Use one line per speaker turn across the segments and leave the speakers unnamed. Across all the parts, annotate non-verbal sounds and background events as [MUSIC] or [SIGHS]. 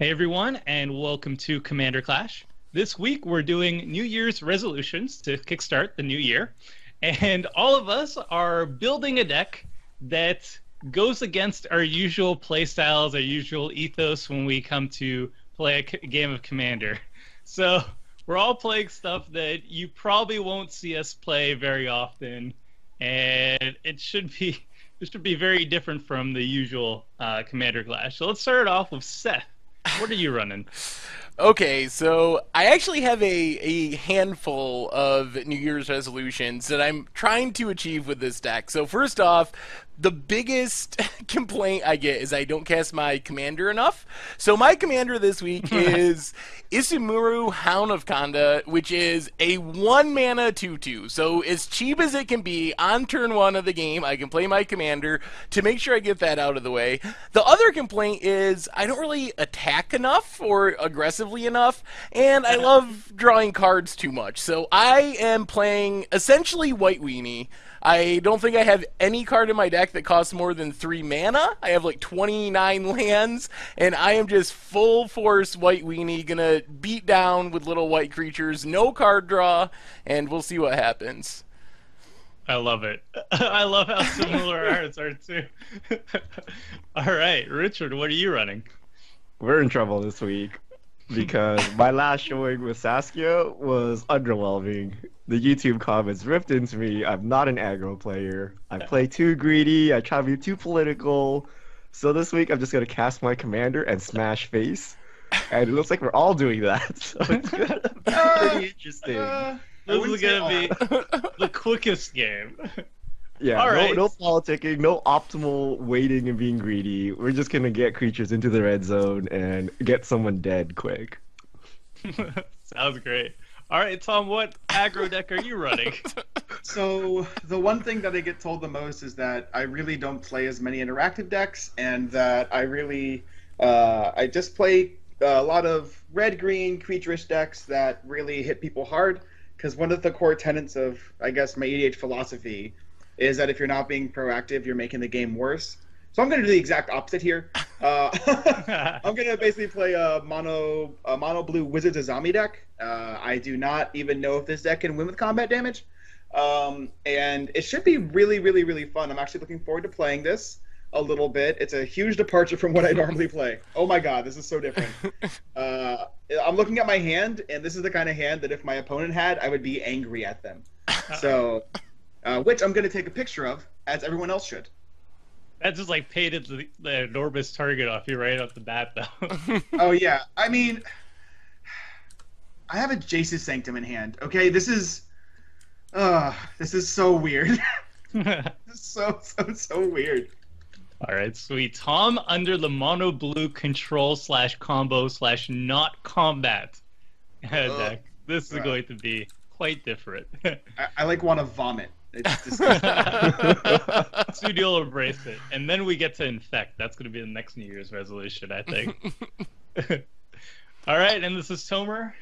Hey everyone, and welcome to Commander Clash. This week we're doing New Year's resolutions to kickstart the new year, and all of us are building a deck that goes against our usual playstyles, our usual ethos when we come to play a game of Commander. So we're all playing stuff that you probably won't see us play very often, and it should be [LAUGHS] it should be very different from the usual uh, Commander Clash. So let's start it off with Seth. What are you running?
Okay, so I actually have a, a handful of New Year's resolutions that I'm trying to achieve with this deck. So, first off, the biggest [LAUGHS] complaint I get is I don't cast my commander enough. So my commander this week [LAUGHS] is Isamaru Hound of Konda, which is a one mana 2 2. So as cheap as it can be on turn one of the game, I can play my commander to make sure I get that out of the way. The other complaint is I don't really attack enough or aggressively enough, and I [LAUGHS] love drawing cards too much. So I am playing essentially White Weenie. I don't think I have any card in my deck that costs more than three mana. I have like 29 [LAUGHS] lands, and I am just full force White Weenie, gonna beat down with little white creatures, no card draw, and we'll see what happens.
I love it. [LAUGHS] I love how similar [LAUGHS] ours are too. All right, Richard, what are you running?
We're in trouble this week because my last showing with Saskia was underwhelming. The YouTube comments ripped into me. I'm not an aggro player. I play too greedy. I try to be too political. So this week I'm just gonna cast my commander and smash face. And it looks like we're all doing that. [LAUGHS] So it's gonna be pretty [LAUGHS] interesting.
Uh, this is gonna be the quickest game. [LAUGHS]
Yeah,
All
no,
right.
no politicking, no optimal waiting and being greedy. We're just gonna get creatures into the red zone and get someone dead quick. [LAUGHS]
Sounds great. All right, Tom, what aggro deck are you running? [LAUGHS]
So the one thing that I get told the most is that I really don't play as many interactive decks, and that I really uh, I just play a lot of red green creatureish decks that really hit people hard. Because one of the core tenets of I guess my EDH philosophy is that if you're not being proactive, you're making the game worse. So I'm going to do the exact opposite here. [LAUGHS] Uh, [LAUGHS] I'm going to basically play a mono a mono blue Wizards zombie deck. Uh, I do not even know if this deck can win with combat damage. Um, and it should be really, really, really fun. I'm actually looking forward to playing this a little bit. It's a huge departure from what I normally play. Oh my god, this is so different. [LAUGHS] Uh, I'm looking at my hand, and this is the kind of hand that if my opponent had, I would be angry at them. So, uh, which I'm going to take a picture of, as everyone else should.
That just like painted the, the enormous target off you right off the bat, though. [LAUGHS]
Oh yeah, I mean, I have a Jace's Sanctum in hand. Okay, this is, uh, this is so weird. [LAUGHS] [LAUGHS] is so so so weird.
All right, sweet. Tom under the mono blue control slash combo slash not combat deck. This is
Right.
going to be quite different.
I, I like want to vomit. [LAUGHS] It's disgusting.
Soon you'll embrace it, and then we get to infect. That's going to be the next New Year's resolution, I think. [LAUGHS] All right, and this is Tomer.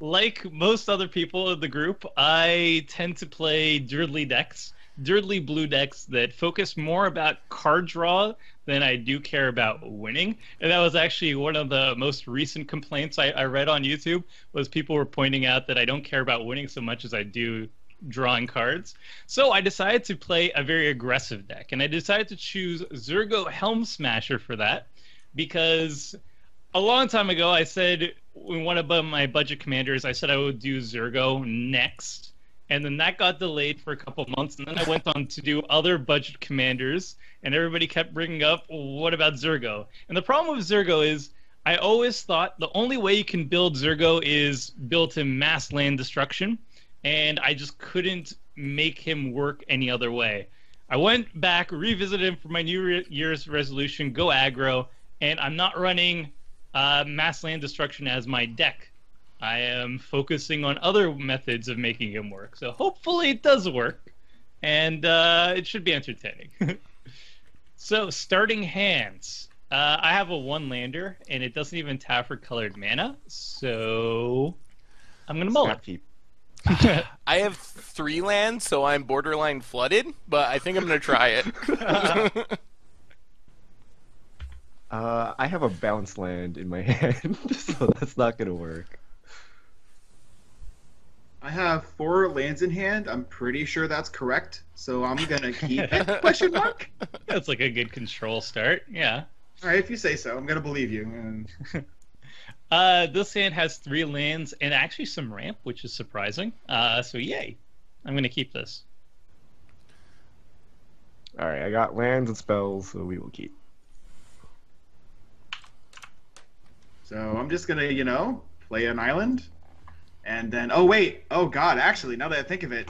Like most other people in the group, I tend to play durdly decks, durdly blue decks that focus more about card draw than I do care about winning. And that was actually one of the most recent complaints I, I read on YouTube was people were pointing out that I don't care about winning so much as I do drawing cards. So I decided to play a very aggressive deck, and I decided to choose Zurgo Helmsmasher for that because a long time ago I said in one of my budget commanders I said I would do Zurgo next, and then that got delayed for a couple months, and then I went on to do other budget commanders, and everybody kept bringing up what about Zurgo? And the problem with Zurgo is. I always thought the only way you can build Zurgo is built in mass land destruction and I just couldn't make him work any other way. I went back, revisited him for my New Year's resolution, go aggro, and I'm not running uh, mass land destruction as my deck. I am focusing on other methods of making him work. So hopefully it does work, and uh, it should be entertaining. [LAUGHS] so starting hands. Uh, I have a one lander, and it doesn't even tap for colored mana, so I'm gonna mull it.
Scrap [LAUGHS] heap.
I have three lands, so I'm borderline flooded, but I think I'm gonna try it. [LAUGHS]
Uh, I have a bounce land in my [LAUGHS] hand, so that's not gonna work.
I have four lands in hand. I'm pretty sure that's correct. So I'm gonna keep it. Question mark.
That's like a good control start. Yeah.
All right, if you say so, I'm gonna believe you. And
Uh, this hand has three lands and actually some ramp, which is surprising. Uh, so yay. I'm gonna keep this.
All right, I got lands and spells, so we will keep.
so I'm just gonna, you know, play an island, and then oh wait, oh god, actually, now that I think of it,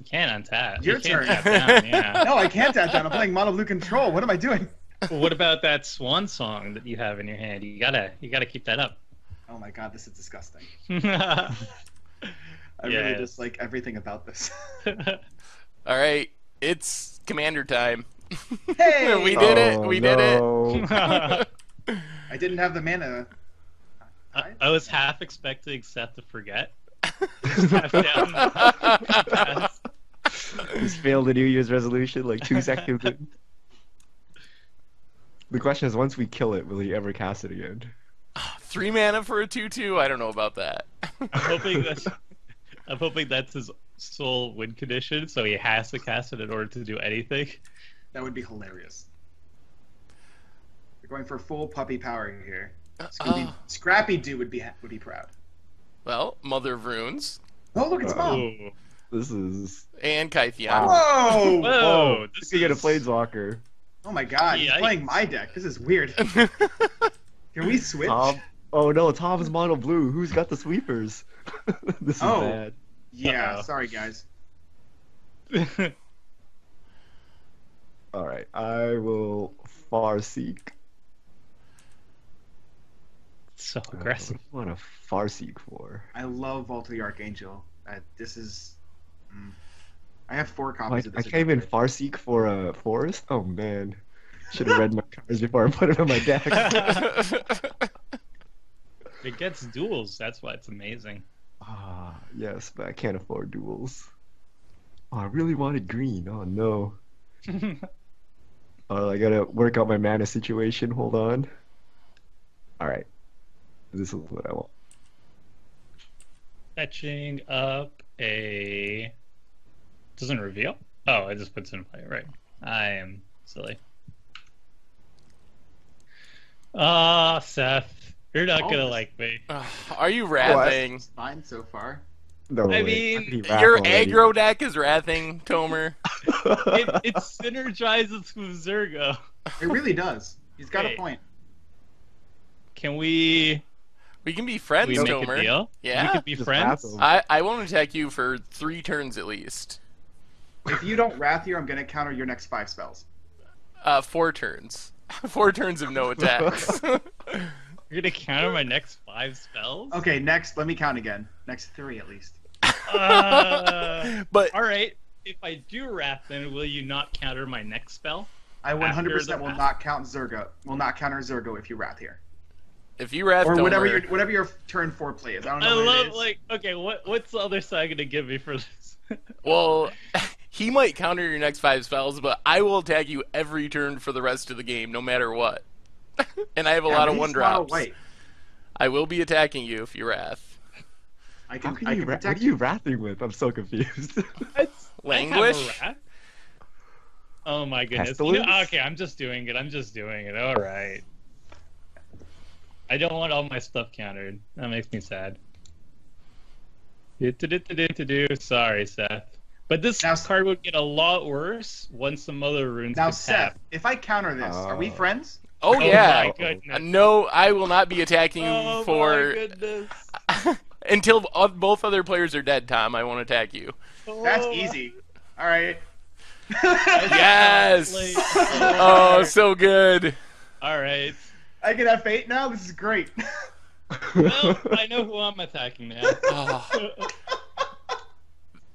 You can't untap.
Your
you can't
turn.
tap down, yeah. [LAUGHS]
no, I can't tap down. I'm playing mono blue control. What am I doing?
Well, what about that swan song that you have in your hand? You gotta, you gotta keep that up.
Oh my god, this is disgusting.
yeah. [LAUGHS]
I really dislike everything about this. [LAUGHS]
All right, it's commander time.
Hey! [LAUGHS]
we did it.
Oh,
We did it.
I didn't have the mana.
I, I was half expecting Seth to forget. Tap down.
Just failed the New Year's resolution like two seconds in. The question is, once we kill it, will he ever cast it again?
Three mana for a two-two. I don't know about that.
I'm hoping that's, I'm hoping that's his sole win condition, so he has to cast it in order to do anything.
That would be hilarious. We're going for full puppy power here. Scooby,
Oh.
Scrappy Doo would be would be proud.
well, Mother of Runes
Oh, look, it's
Uh,
mom.
Ooh.
This is.
and Kytheon.
Whoa!
Whoa!
Oh,
this
this could get a
is-
Planeswalker.
Oh my god, he's
Yikes.
playing my deck. This is weird. [LAUGHS] Can we switch?
Tom. Oh no, Tom's mono blue. Who's got the sweepers? [LAUGHS] this is
Oh.
bad.
yeah,
Uh-oh.
sorry guys. [LAUGHS]
All right, I will Farseek.
so aggressive.
What a Farseek for?
I love Vault of the Archangel. Uh, this is. Mm. I have four
I,
copies of
I
this.
came in
adventure.
Farseek for a forest. Oh man, [LAUGHS] should have read my cards before I put it on my deck.
It gets duals. That's why it's amazing.
Ah, yes, but I can't afford duals. Oh, I really wanted green. Oh no. [LAUGHS] Oh, I gotta work out my mana situation. Hold on. All right, this is what I want.
Fetching up a doesn't reveal. Oh, it just puts it in play. Right. I am silly. Ah, Seth, you're not
Oh,
gonna like me.
Ugh, Are you wrathing?
It's fine so far.
No,
I
way.
mean,
I'd be wrath
Your
already.
aggro deck is wrathing, Tomer. [LAUGHS]
It, it synergizes with Zurgo.
It really does. He's got
Hey.
a point.
Can we?
We can be
We
friends,
make a
Tomer.
deal.
Yeah.
we can be
Just
friends.
I, I won't attack you for three turns at least.
If you don't wrath here, I'm gonna counter your next five spells.
Uh, four turns. [LAUGHS] four turns of no attacks. [LAUGHS]
You're gonna counter my next five spells.
Okay, next. Let me count again. Next three at least.
Uh, [LAUGHS]
but
all right. If I do wrath, then will you not counter my next spell?
I 100% will
wrath?
not count Zurgo. Will not counter Zurgo if you wrath here,
if you wrath
or
Tomer,
whatever your whatever your turn four play is. I don't know
I
what
love
it is.
like okay, what what's the other side gonna give me for this? [LAUGHS]
well, [LAUGHS] he might counter your next five spells, but I will attack you every turn for the rest of the game, no matter what. [LAUGHS] and I have a
Yeah,
lot of one drops.
White.
I will be attacking you if you wrath.
I
How
can,
can
I
you
can
ra- what are you wrathing with? I'm so confused. [LAUGHS]
Languish?
I have a wrath. Oh my goodness. You know- okay, I'm just doing it. I'm just doing it. All right. I don't want all my stuff countered. That makes me sad. Sorry, Seth. But this
Now-
card would get a lot worse once some other runes
Now,
could tap.
Seth, if I counter this, are we
Oh.
friends?
Oh,
Oh
yeah.
my
Uh,
goodness.
no, I will not be attacking you
Oh my
for
goodness. [LAUGHS]
until both other players are dead. Tom, I won't attack you.
That's
Oh.
easy. All right. [LAUGHS]
Yes. Oh, so good.
All right.
I can have fate now. This is great.
Well, I know who I'm attacking now.
Oh, [LAUGHS]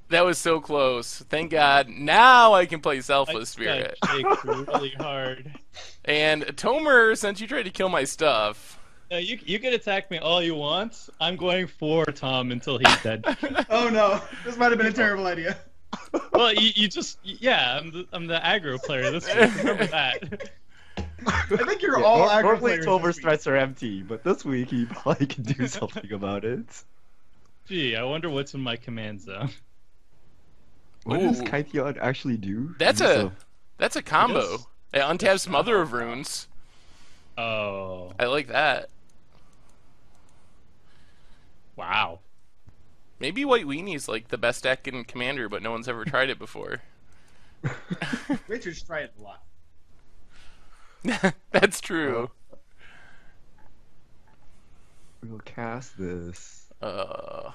that was so close. Thank God. Now I can play Selfless Spirit.
That really hard. [LAUGHS]
And Tomer, since you tried to kill my stuff,
No, you you can attack me all you want. I'm going for Tom until he's dead. [LAUGHS]
oh no, this might have been a terrible idea. [LAUGHS]
well, you, you just yeah, I'm the I'm the aggro player this week. Remember that.
I think you're
Yeah,
all
nor-
aggro
normally
players
Tomer's
this
threats are empty, but this week he probably can do something about it.
Gee, I wonder what's in my command zone.
What does
Ooh.
Kytheon actually do?
That's
Is this
a That's a combo.
Yes.
It untabs Mother of Runes.
Oh,
I like that.
wow.
Maybe White Weenie's like the best deck in Commander, but no one's ever tried it before. [LAUGHS]
Richard's tried it a lot. [LAUGHS]
That's true.
We'll cast this.
Uh,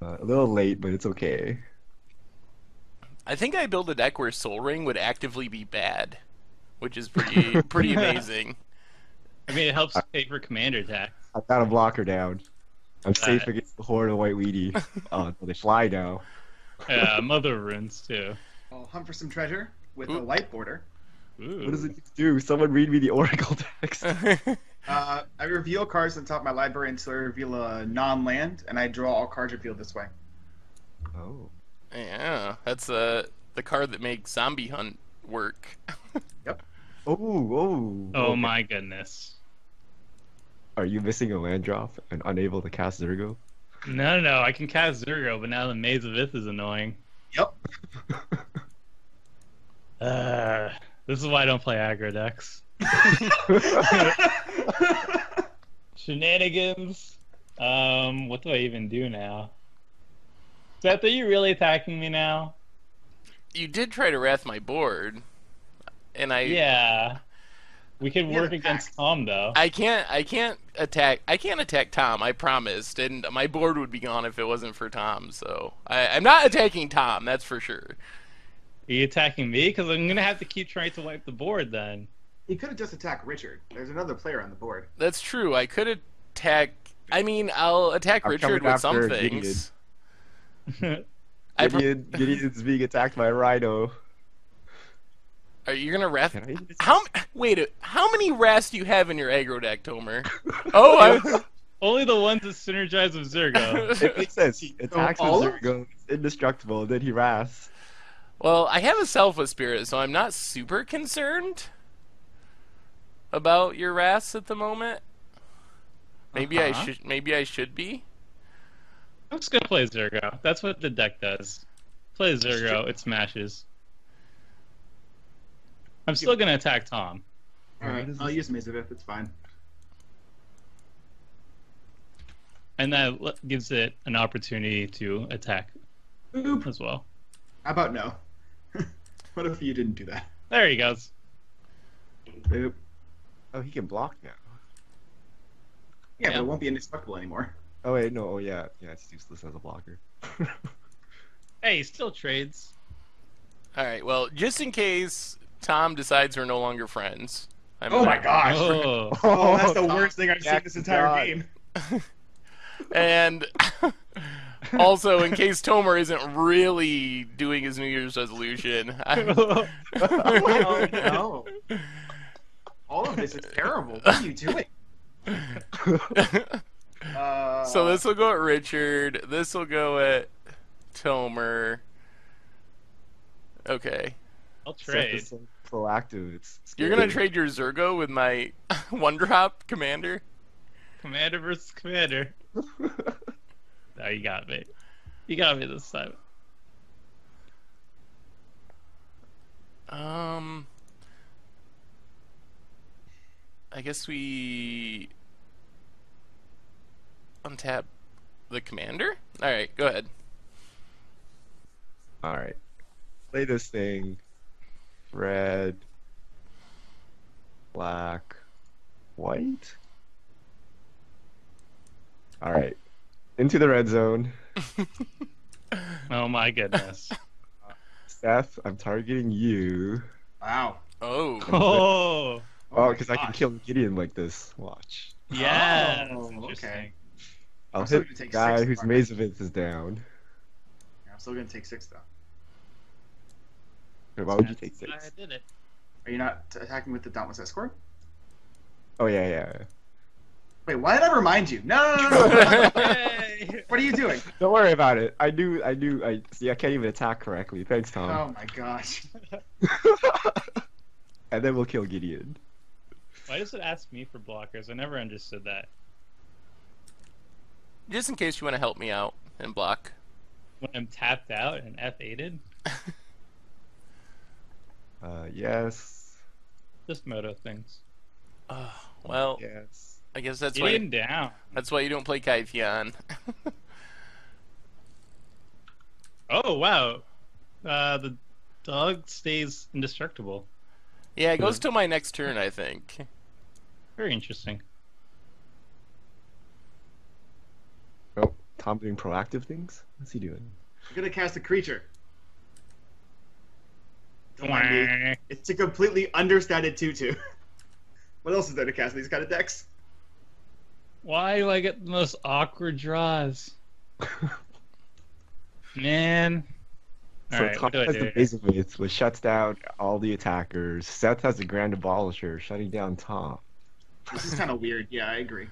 Uh, a little late, but it's okay.
I think I build a deck where Soul Ring would actively be bad, which is pretty [LAUGHS] pretty amazing.
I mean, it helps pay for commander attacks.
I've got a blocker down. I'm safe
Right.
against the horde of white weenie. [LAUGHS] Oh, they fly now.
Yeah, [LAUGHS] mother of runes too.
I'll hunt for some treasure with a
Ooh.
light border.
Ooh.
What does it do? Someone read me the Oracle text.
Uh, I reveal cards on top of my library until I reveal a non-land, and I draw all cards revealed this way.
Oh.
Yeah, that's uh, the card that makes Zombie Hunt work. [LAUGHS] Yep.
Oh, oh.
Oh
okay.
my goodness.
Are you missing a land drop and unable to cast Zurgo?
No, no, no. I can cast Zurgo, but now the Maze of Ith is annoying.
Yep. [LAUGHS]
Uh, this is why I don't play aggro decks. [LAUGHS] Shenanigans. Um, what do I even do now? Seth, are you really attacking me now?
you did try to wrath my board, and I
Yeah. We could work
the
against. Tom though.
I can't I can't attack I can't attack Tom. I promised, and my board would be gone if it wasn't for Tom. So I, I'm not attacking Tom. That's for sure.
Are you attacking me? Because I'm gonna have to keep trying to wipe the board then.
he could have just attacked Richard. There's another player on the board.
That's true. I could attack. I mean, I'll attack
I'm
Richard with some
after
things. I [LAUGHS] pro-
Gideon, Gideon's being attacked by a rhino.
are you gonna wrath?
Can I even
How wait? How many wraths do you have in your aggro deck, Tomer? [LAUGHS] Oh, I,
Only the ones that synergize with Zurgo. [LAUGHS]
It makes sense. He attacks with Zurgo, it's indestructible, then he wraths.
well, I have a selfless spirit, so I'm not super concerned about your wraths at the moment. Maybe I
Uh-huh.
should. Maybe I should be.
I'm just gonna play Zurgo. That's what the deck does. Play Zurgo, it smashes. I'm still gonna attack Tom.
All right,
What is
I'll use Maze of Ith. It's fine.
And that gives it an opportunity to attack
Oop.
as well.
How about no? [LAUGHS] what if you didn't do that?
There he goes.
Oop.
Oh, he can block now.
Yeah,
Yeah.
but it won't be indestructible anymore.
Oh wait, no, oh yeah, yeah, it's useless as a blocker. [LAUGHS]
Hey, he still trades.
All right. Well, just in case Tom decides we're no longer friends. I'm
Oh my gosh!
Oh, [LAUGHS]
Oh, that's the
Tom
worst thing I've seen this entire
God.
game. [LAUGHS]
And also, in case Tomer isn't really doing his New Year's resolution, I,
Oh no! All of this is terrible. What are you doing? Uh,
so this will go at Richard. This will go at Tomer. Okay,
I'll
Seth
trade.
so proactive. It's
you're gonna trade your Zurgo with my [LAUGHS] one drop commander.
Commander versus commander. [LAUGHS] now you got me. You got me this time.
Um, I guess we untap the commander. All right, go ahead.
All right, play this thing. Red, black, white. All right, into the red zone. [LAUGHS]
Oh my goodness. [LAUGHS]
Seth, I'm targeting you.
wow.
Oh, [LAUGHS]
Oh,
Oh,
my
because I can kill Gideon like this. Watch.
yeah.
Oh, okay.
I'll
I'm still
hit
gonna
the
take
guy
six
whose
targets.
Maze of Ith is down.
Yeah, I'm still gonna take six though.
Wait, Why would you take six?
I did it.
Are you not attacking with the Dauntless Escort?
Oh yeah, yeah. yeah.
Wait, why did I remind you? No, no, no, no. no. What are you doing?
Don't worry about it. I knew, I knew. I see. I can't even attack correctly. Thanks, Tom.
Oh my gosh.
and then we'll kill Gideon.
Why does it ask me for blockers? I never understood that.
Just in case you want to help me out and block.
When I'm tapped out and F8ed, [LAUGHS]
Uh, yes.
just moto things.
Uh, well,
Yes.
I guess that's
Getting
why
down.
that's why you don't play Kytheon. [LAUGHS]
Oh wow. Uh, the dog stays indestructible.
yeah, it goes till my next turn, I think.
Very interesting.
Oh, Tom doing proactive things? What's he doing?
I'm gonna cast a creature. Don't mind me. It's a completely understated tutu. [LAUGHS] what else is there to cast in these kind of decks?
Why do I get the most awkward draws? [LAUGHS] Man.
So
Alright,
Tom
what
has
do?
the
here?
Maze of Ith, which shuts down all the attackers. Seth has the Grand Abolisher, shutting down Tom.
This is kind of weird. Yeah, I agree.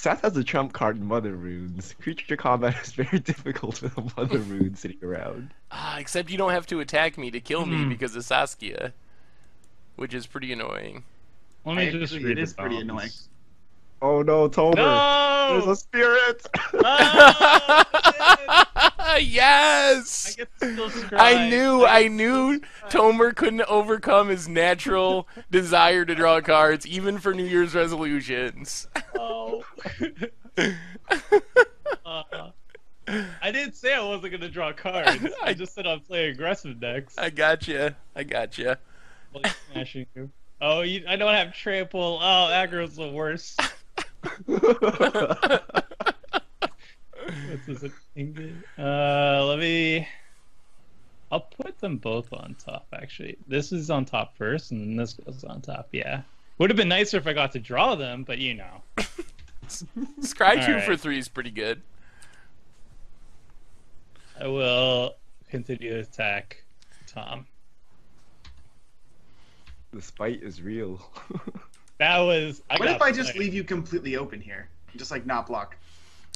Seth has a trump card in Mother Runes. Creature combat is very difficult with a Mother [LAUGHS] Rune sitting around.
Ah, except you don't have to attack me to kill me
Hmm.
because of Saskia, which is pretty annoying.
Let me
I
just
agree,
read
it
the
is pretty annoying.
Oh no, Tomer! There's
No!
a spirit! [LAUGHS] [LAUGHS]
Ah, I
yes!
get to still scry.
I knew, I
get
knew
still.
Tomer couldn't overcome his natural [LAUGHS] desire to draw cards, even for New Year's resolutions.
Oh. [LAUGHS] Uh, I didn't say I wasn't gonna draw cards. I just said I'd play aggressive decks.
I got gotcha. You. I gotcha.
Like smashing you. Oh, you, I don't have trample. Oh, aggro's the worst. What's this? Ingot? Uh, let me. I'll put them both on top. Actually, this is on top first, and then this goes on top. Yeah, would have been nicer if I got to draw them, but you know. [LAUGHS]
Scry two
Alright.
for three is pretty good.
I will continue to attack Tom.
the spite is real. [LAUGHS]
That was. I
What if I just
played.
leave you completely open here? Just like not block.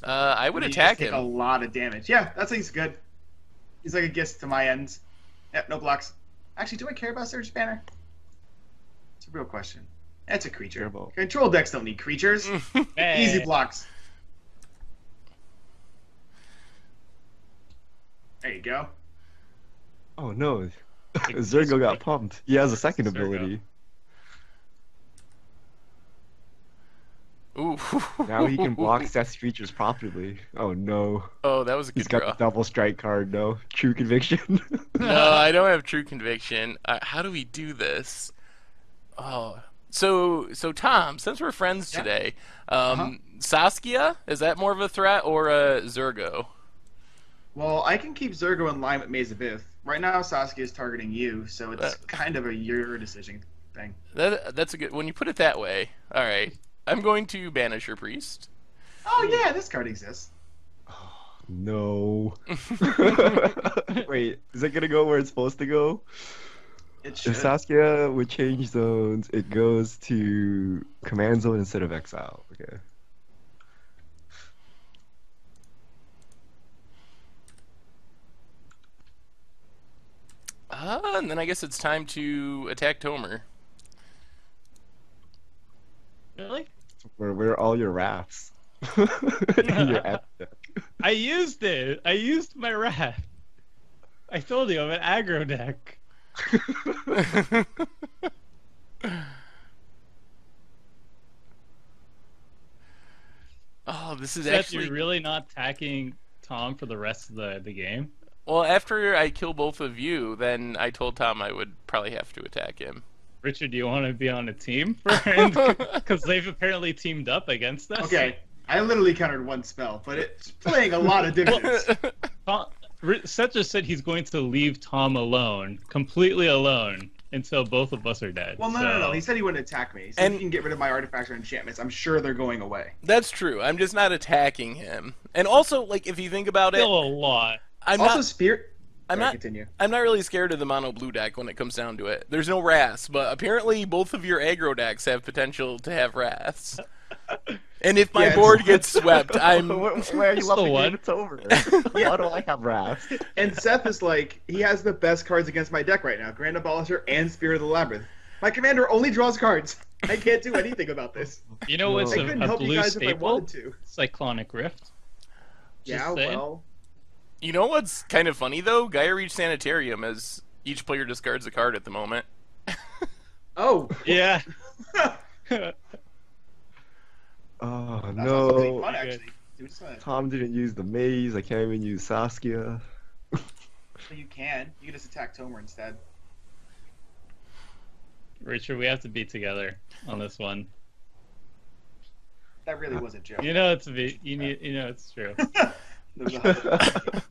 Uh, I would
You just
attack
take a lot of damage. Yeah, that seems good. He's like a gift to my ends. Yep, no blocks. Actually, do I care about Surge Banner? It's a real question. That's a creature.
Terrible.
Control decks don't need creatures. [LAUGHS] Easy blocks. There you go.
oh no. [LAUGHS] Zurgo got pumped. He has a second
Zurgo.
ability.
Ooh.
Now he can block [LAUGHS] Seth's features properly. Oh no.
Oh, that was a good He's
got
draw.
the double strike card, no. True conviction. [LAUGHS]
no, I don't have true conviction. Uh, how do we do this? Oh, so so Tom, since we're friends
Yeah.
today, um,
Uh-huh.
Saskia is that more of a threat or a Zurgo?
Well, I can keep Zurgo in line with Maze of Ith. Right now, Saskia is targeting you, so it's
Uh,
kind of a your decision thing.
That that's a good. When you put it that way, all right. I'm going to banish your priest.
Oh yeah, this card exists. [GASPS]
no. [LAUGHS] Wait, is it gonna go where it's supposed to go?
It should.
If Saskia would change zones, it goes to command zone instead of exile. Okay.
Ah, and then I guess it's time to attack Tomer.
Really?
Where where are all your wraths? In [LAUGHS] your app.
I used it. I used my wrath. I told you I'm an aggro deck. [LAUGHS]
oh, this is
Seth,
actually
you're really not attacking Tom for the rest of the, the game.
well. After I kill both of you, then I told Tom I would probably have to attack him.
Richard, do you want to be on a team? Because [LAUGHS] they've apparently teamed up against us.
Okay, I literally countered one spell, but it's playing a lot of [LAUGHS] dividends.
Tom, Seth just said he's going to leave Tom alone, completely alone, until both of us are dead.
Well, no, no, no. He said he wouldn't attack me. He said
And-
he can get rid of my artifacts or enchantments. I'm sure they're going away.
That's true. I'm just not attacking him. And also, like, if you think about it,
Still a lot.
I'm
also,
not.
Spirit.
I'm
Sorry,
not.
Continue.
I'm not really scared of the mono blue deck when it comes down to it. There's no wraths, but apparently both of your aggro decks have potential to have wraths. [LAUGHS] And if my
Yes.
board gets swept, [LAUGHS] I'm.
Where, where are you
That's the
lumping
one.
It's over. [LAUGHS] Why do I have wraths?
And Seth is like, he has the best cards against my deck right now: Grand Abolisher and Spirit of the Labyrinth. My commander only draws cards. I can't do anything about this.
You know what's
No.
I
a,
couldn't
a
help you
blue
guys if I
staple?
wanted to.
Cyclonic Rift. Just
Yeah,
saying.
well,
You know what's kind of funny though? Geier Reach Sanitarium as each player discards a card at the moment. [LAUGHS]
oh,
Yeah. [LAUGHS]
Oh
that
no.
fun actually. Do.
Tom didn't use the maze. I can't even use Saskia. [LAUGHS]
You can. You can just attack Tomer instead.
Richard, we have to be together on this one.
That really uh, was a joke.
You know it's a be. You need. You know it's true.
There was a hundred-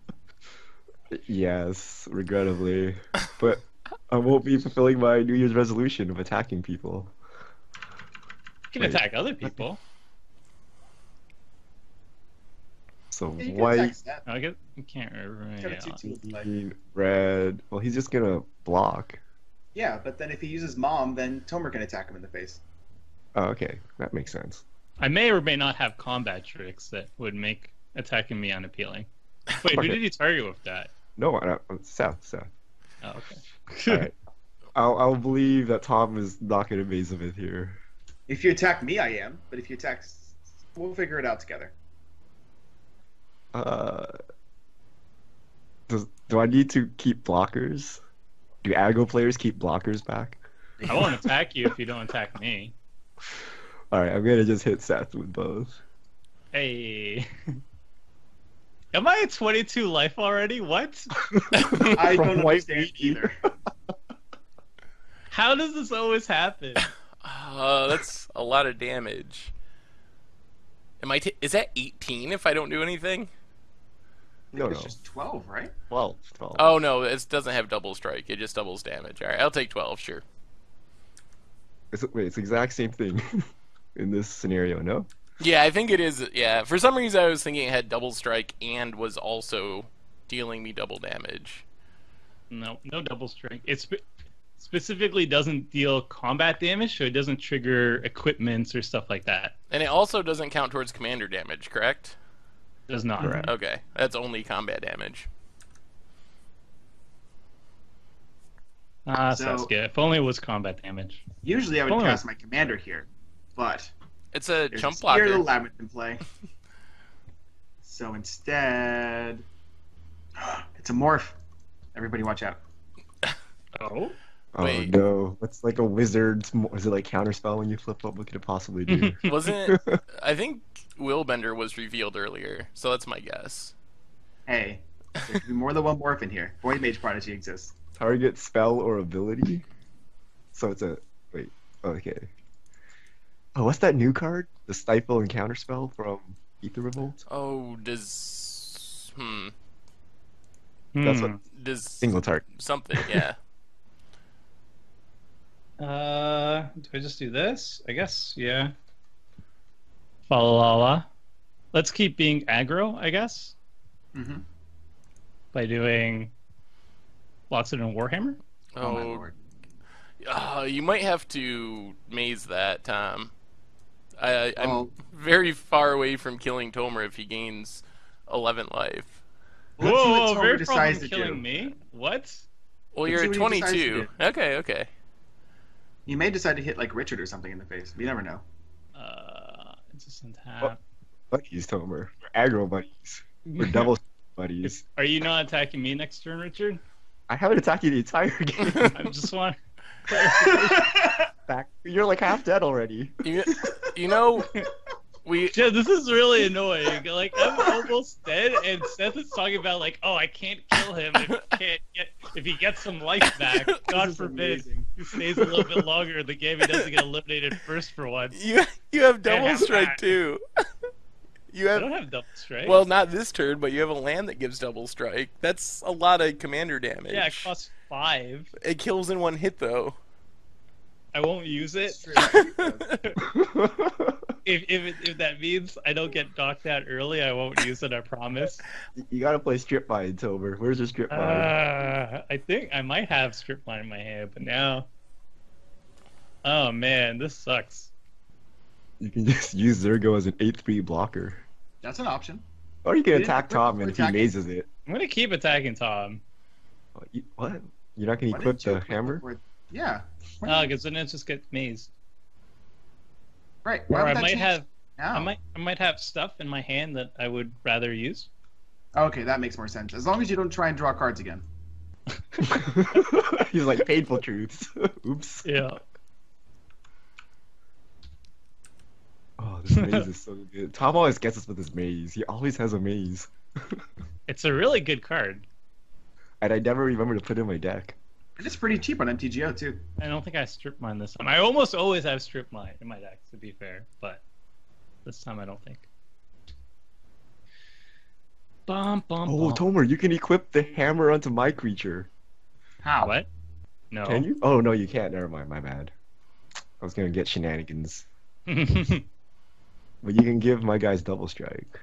yes, regrettably. But I won't be fulfilling my New Year's resolution of attacking people.
You can
Wait.
attack other people.
So
Yeah,
white,
attack Seth.
I get. Can't remember. Yeah.
2-2 with play.
green, red. Well, he's just gonna block.
Yeah, but then if he uses mom, then Tomer can attack him in the face.
Oh, okay, that makes sense.
I may or may not have combat tricks that would make attacking me unappealing. Wait, who did you target with that?
No, I don't, Seth, Seth.
Oh, okay. [LAUGHS]
All right. I'll, I'll believe that Tom is not gonna be Maze of Ith here.
If you attack me, I am. But if you attack, we'll figure it out together.
Uh, does, do I need to keep blockers? Do aggro players keep blockers back?
I won't attack you if you don't attack me. [LAUGHS]
All right, I'm gonna just hit Seth with both.
Hey. [LAUGHS] Am I at 22 life already? What? [LAUGHS]
I don't
White
understand
Meat.
either.
How does this always happen? [LAUGHS]
Uh, that's a lot of damage. Am I? T- is that 18 if I don't do anything?
No,
it's
no,
just 12, right?
12, 12.
Oh no, it doesn't have double strike. It just doubles damage. All right, I'll take 12. Sure.
It's, wait, it's the exact same thing [LAUGHS] in this scenario, no?
Yeah, I think it is. Yeah, for some reason I was thinking it had double strike and was also dealing me double damage.
No, no double strike. It spe- specifically doesn't deal combat damage, so it doesn't trigger equipments or stuff like that.
And it also doesn't count towards commander damage, correct?
It does not.
Correct.
Okay, that's only combat damage.
Ah,
So-
Saskia. If only it was combat damage.
Usually I would cast my commander here, but
It's a
there's
chump
a Spirit of the
blocker.
Labyrinth in play. [LAUGHS] so instead, [GASPS] it's a morph. Everybody watch out.
Oh.
oh?
Oh Wait.
no, That's like a wizard's. mo- Is it like counterspell when you flip up? What could it possibly do? [LAUGHS]
Wasn't it? [LAUGHS] I think Willbender was revealed earlier, so that's my guess.
Hey, there could be more than one morph in here. Voidmage Prodigy exists.
Target spell or ability. So it's a wait. Okay. Oh, what's that new card? The stifle and counterspell from Aether Revolt.
Oh, does hmm
That's what
does
single target.
something? Yeah. [LAUGHS]
Uh, do I just do this? I guess, yeah. Falalala. Let's keep being aggro, I guess,
Mm-hmm.
by doing lots of Warhammer.
Oh,
Oh, uh, you might have to maze that, Tom. I, I'm
Well-
very far away from killing Tomer if he gains 11 life.
Let's see what
Whoa,
Tomer
very
decides
from
to
killing
do.
me? What?
Well,
Let's
you're at
what he decides to
22. Okay, okay.
You may decide to hit like Richard or something in the face. You never know.
Uh, just untap.
What? Buddies, Tomer. We're aggro buddies. We're [LAUGHS] double buddies.
Are you not attacking me next turn, Richard?
I haven't attacked you the entire [LAUGHS] game.
I just want. [LAUGHS]
Back. You're like half dead already.
You, you know, [LAUGHS] we
Yeah, this is really annoying. Like I'm almost dead, and Seth is talking about like, oh, I can't kill him if he can't get if he gets some life back. [LAUGHS] God forbid
amazing.
he stays a little bit longer in the game. He doesn't get eliminated first for once.
you you have double
have
strike
that.
too. [LAUGHS] you
I
have
don't have double strike.
well, not this turn, but you have a land that gives double strike. That's a lot of commander damage.
yeah, it costs five.
It kills in one hit though.
I won't use it. [LAUGHS] If if, if that means I don't get knocked out early, I won't use it. I promise. [LAUGHS]
you gotta play strip mine, Tomer. Where's your strip mine?
Uh, I think I might have strip mine in my hand, but now. Oh man, this sucks.
you can just use Zurgo as an 8-3 blocker.
That's an option.
Or you can
You
attack Tom, and if he mazes it.
I'm gonna keep attacking Tom.
What? You're not gonna
Why
equip the
equip
hammer?
Before- Yeah.
Oh, because then it just gets mazed.
Right. Why
Or I might have
now?
I might I might have stuff in my hand that I would rather use.
Okay, that makes more sense. As long as you don't try and draw cards again. [LAUGHS]
He's like painful truths. [LAUGHS] Oops.
Yeah.
Oh, this maze is so good. [LAUGHS] Tom always gets us with his maze. He always has a maze.
It's a really good card.
And I never remember to put in my deck.
And it's pretty cheap on MTGO too.
I don't think I stripped mine this time. I almost always have strip mine in my deck, to be fair, but this time I don't think. Bum, bum,
Oh,
bum.
Tomer, you can equip the hammer onto my creature.
How?
What? No.
Can you? Oh, no, you can't. Never mind. My bad. I was going to get shenanigans. [LAUGHS] But you can give my guys double strike.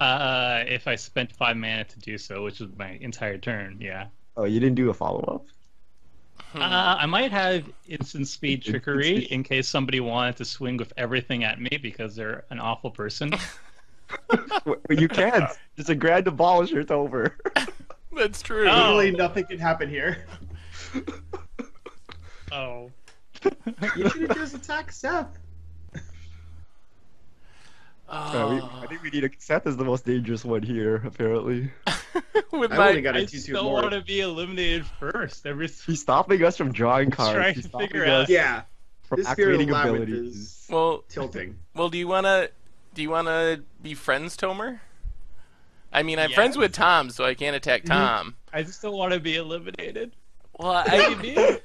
uh, if I spent five mana to do so, which was my entire turn, yeah.
Oh, you didn't do a follow up?
Hmm.
Uh, I might have instant speed
Instant
trickery
speed.
in case somebody wanted to swing with everything at me because they're an awful person. [LAUGHS]
Well, you can't. It's a grand abolisher, over. [LAUGHS]
That's true.
Oh.
Literally nothing can happen here.
oh.
You should have just attacked Seth.
Uh, we,
Oh.
I think we need a. Seth is the most dangerous one here, apparently. [LAUGHS]
With
I've
my
only got a
I
2 2
still
more.
want to be eliminated first. Every
He's stopping us from drawing cards.
trying
He's
to figure
us
out-
Yeah,
from
this
activating abilities.
well,
tilting.
well, do you wanna do you wanna be friends, Tomer? I mean, I'm
Yes.
friends with Tom, so I can't attack Tom.
I just don't want to be eliminated.
Well, I, [LAUGHS]
Maybe.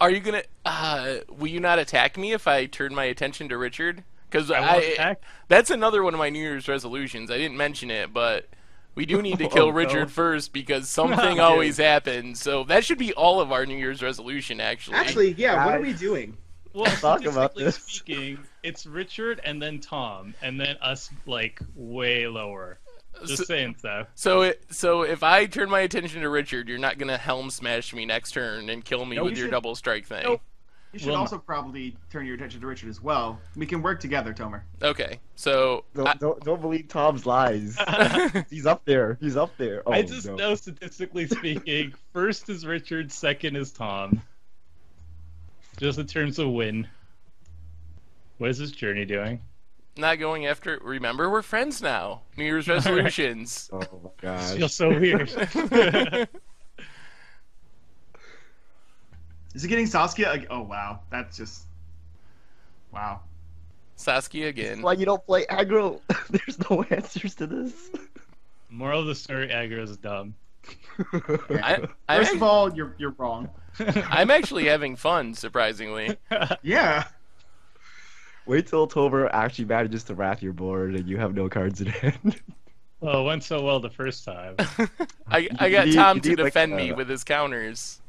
are you gonna? Uh, will you not attack me if I turn my attention to Richard? Because
I,
I that's another one of my New Year's resolutions. I didn't mention it, but we do need to [LAUGHS]
Oh,
kill
no.
Richard first because [LAUGHS] something
Dude.
always happens. So that should be all of our New Year's resolution, actually.
Actually, yeah. What are we doing?
Well,
Talk about this.
speaking, it's Richard and then Tom, and then us like way lower. Just
So-
saying so.
So, it, so if I turn my attention to Richard, you're not gonna helm smash me next turn and kill me
No,
with your
should-
double strike thing.
Nope.
You should
Well,
also probably turn your attention to Richard as well. We can work together, Tomer.
Okay, so
Don't, don't, don't believe Tom's lies. [LAUGHS] He's up there. He's up there. Oh,
I just
no.
know, statistically [LAUGHS] speaking, first is Richard, second is Tom. Just in terms of win. What is this journey doing?
not going after. Remember, we're friends now. New Year's [LAUGHS] resolutions.
Oh my gosh.
feels so weird.
Is it getting Saskia? ag- Oh wow, that's just wow.
Saskia again.
Why you don't play aggro? [LAUGHS] There's no [LAUGHS] answers to this.
Moral of the story: aggro is dumb.
I, I'm, [LAUGHS]
First of all, you're you're wrong.
I'm actually having fun, surprisingly.
Yeah.
Wait till Tomer actually manages to wrath your board and you have no cards in hand.
well, it went so well the first time.
I, I got
need-
Tom to
need, like,
defend me
uh,
with his counters.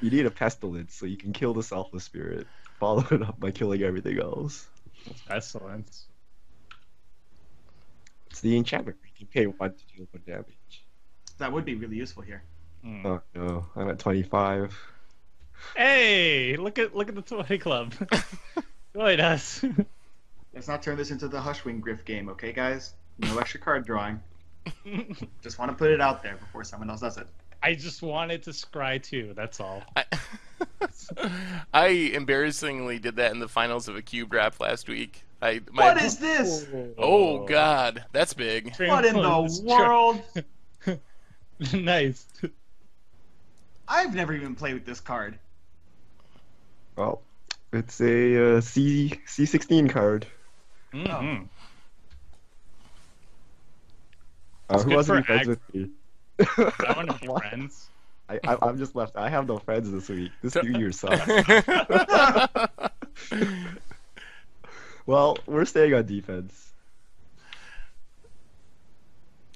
You need a pestilence so you can kill the selfless spirit. Follow it up by killing everything else.
Excellent.
It's the enchantment. You can pay one to deal one damage.
That would be really useful here.
Hmm.
Oh no, I'm at 25.
Hey, look at look at the toy club. [LAUGHS] Join us.
Let's not turn this into the Hushwing Gryff game, okay, guys? No extra card drawing. [LAUGHS] Just want to put it out there before someone else does it.
I just wanted to scry too. That's all.
I, [LAUGHS] I embarrassingly did that in the finals of a cube draft last week. I my,
What is this?
Oh God, that's big.
What in the [LAUGHS] world?
nice.
I've never even played with this card.
Well, it's a uh, C C16 card.
Mhm.
Uh,
It's
who
good
wants to
for
be
ag-
with me?
I want to [LAUGHS] be
Why?
friends.
I, I, I'm just left. I have no friends this week. This New Year [LAUGHS] sucks. [LAUGHS] well, we're staying on defense.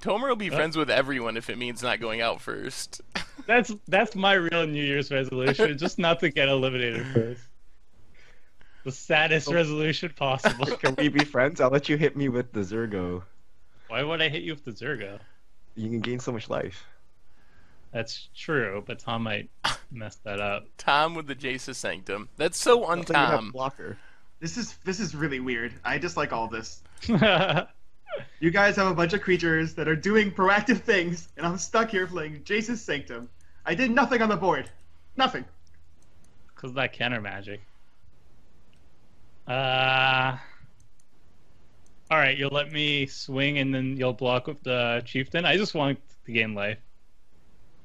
Tomer will be
Uh.
friends with everyone if it means not going out first.
That's that's my real New Year's resolution, just not to get eliminated first. The saddest
Oh.
resolution possible.
Can we be friends? I'll let you hit me with the Zurgo.
Why would I hit you with the Zurgo?
You can gain so much life.
That's true, but Tom might [LAUGHS] mess that up.
Tom with the Jace's Sanctum. That's so
I thought
un-Tom.
blocker.
This is this is really weird. I dislike all this. [LAUGHS] You guys have a bunch of creatures that are doing proactive things, and I'm stuck here playing Jace's Sanctum. I did nothing on the board. Nothing.
Cause that counter magic. Uh. All right, you'll let me swing and then you'll block with the chieftain. I just want to gain life.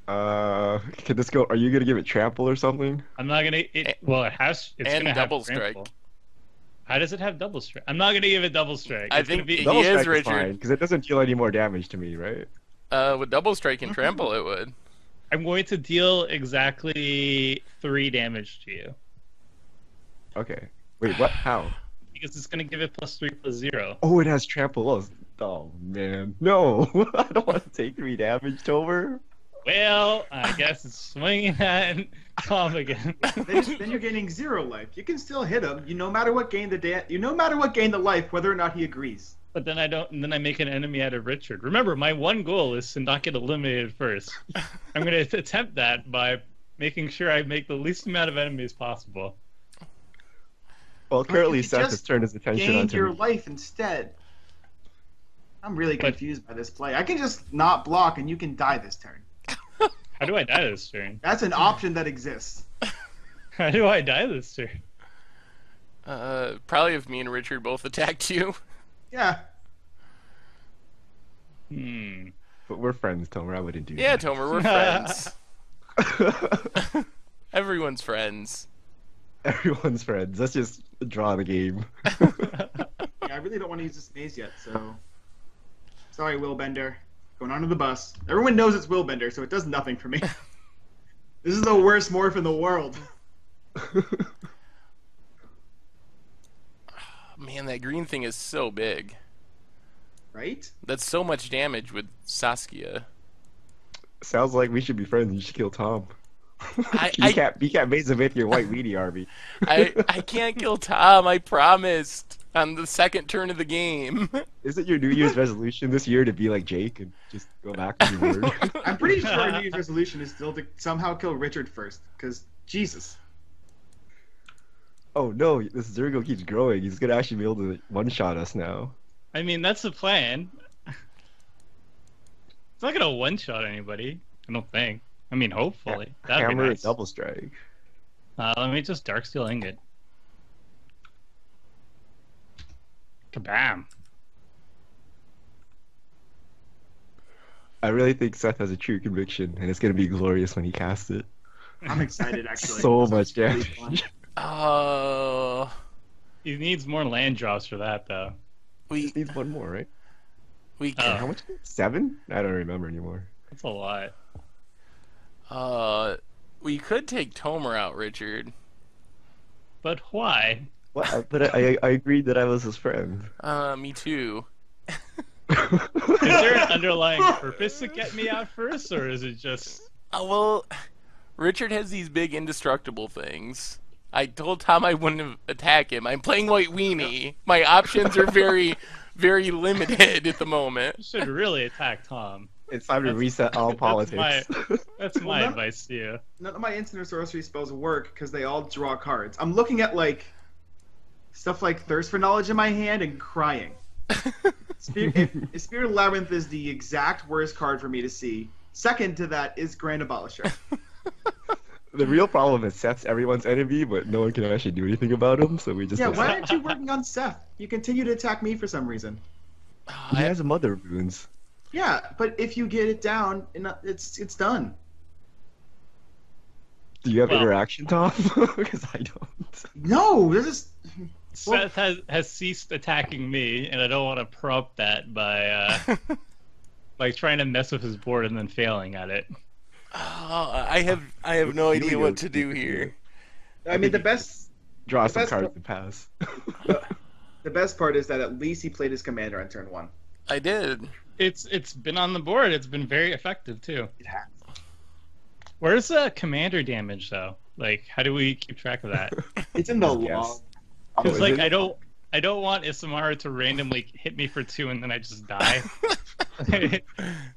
Uh, can this go? Are you gonna give it trample or something?
I'm not gonna. It, well, it has. It's
and
gonna
double
have trample.
strike.
How does it have double strike? I'm not gonna give it double strike.
I
It's gonna
think
be.
He
Double
is,
strike
Richard.
fine because it doesn't deal any more damage to me, right?
Uh, with double strike and trample, it would.
I'm going to deal exactly three damage to you
Okay. Wait, what? How?
Because it's gonna give it plus three plus zero.
Oh, it has trample. Oh, oh man, no! [LAUGHS] I don't want to take three damage, Tomer.
Well, I guess it's swinging at Tom again. [LAUGHS]
then, then you're gaining zero life. You can still hit him. You no matter what gain the da- you no matter what gain the life, whether or not he agrees.
But then I don't. And then I make an enemy out of Richard. Remember, my one goal is to not get eliminated first. [LAUGHS] I'm going to attempt that by making sure I make the least amount of enemies possible.
Well, currently
you
Seth has turned his attention
Gained
onto
your
me.
life instead. I'm really
But-
confused by this play. I can just not block and you can die this turn. [LAUGHS]
How do I die this turn?
That's an option that exists. [LAUGHS]
How do I die this turn?
Uh, probably if me and Richard both attacked you.
Yeah.
Hmm.
But we're friends, Tomer. I wouldn't do
Yeah, Tomer, we're [LAUGHS] friends. Everyone's friends. [LAUGHS]
Everyone's friends. Let's just draw the game. [LAUGHS]
yeah. I really don't want to use this maze yet, so. Sorry, Willbender. Going onto the bus. Everyone knows it's Willbender, so it does nothing for me. [LAUGHS] this is the worst morph in the world. [SIGHS]
Man, that green thing is so big.
Right?
That's so much damage with Saskia.
Sounds like we should be friends. You should kill Tom. [LAUGHS]
I-
you
I-
can't. You can't maze him with your white weenie army.
I I can't kill Tom. I promised on the second turn of the game. [LAUGHS]
Is it your New Year's resolution this year to be like Jake and just go back to your [LAUGHS] word?
I'm pretty sure our New Year's resolution is still to somehow kill Richard first, because Jesus.
oh no, this Zurgo keeps growing. He's gonna actually be able to one shot us now.
I mean, that's the plan. It's not gonna one shot anybody. I don't think. I mean, hopefully. That'd be
Hammer
nice.
double strike.
Uh, let me just Darksteel Ingot. Kabam.
I really think Seth has a true conviction, and it's gonna be glorious when he casts it.
I'm excited, actually. [LAUGHS]
so much
Really fun.
damage.
Oh,
He needs more land drops for that, though.
we
Just needs one more, right?
we
Oh.
How much? Seven? I don't remember anymore.
That's a lot.
Uh we could take Tomer out, Richard.
But why?
What? I- But I, I agreed that I was his friend.
Uh, me too.
Is there an underlying purpose to get me out first, or is it just.
Uh, well, Richard has these big indestructible things. I told Tom I wouldn't attack him. I'm playing White Weenie. My options are very, very limited at the moment.
You should really attack Tom.
It's time to
That's-
reset all
that's [LAUGHS]
politics.
That's my
Well, [LAUGHS]
advice to you.
None of my instant or sorcery spells work because they all draw cards. I'm looking at like stuff like Thirst for Knowledge in my hand and crying. [LAUGHS] Spear, if, Spirit Labyrinth is the exact worst card for me to see. Second to that is Grand Abolisher.
the real problem is Seth's everyone's enemy, but no one can actually do anything about him, so we just.
yeah, why aren't you working on Seth? You continue to attack me for some reason. [SIGHS]
He
I,
has mother wounds.
Yeah, but if you get it down, it's it's done.
Do you have
Well-
interaction, Tom? [LAUGHS] Because I don't.
No, this is Well-
Seth has, has ceased attacking me, and I don't want to prompt that by uh, [LAUGHS] by trying to mess with his board and then failing at it.
oh, I have I have no
Here
idea what to do here.
I mean the best
Draw
The
some
best
cards
part-
and pass. [LAUGHS]
the best part is that at least he played his commander on turn one.
I did.
It's it's been on the board. It's been very effective too.
It has.
Where's the commander damage though? Like, how do we keep track of that? [LAUGHS]
It's in the
Yes.
log.
Oh,
Because
is
like
it?
I don't I don't want Isamaru to randomly hit me for two and then I just die. [LAUGHS] [LAUGHS]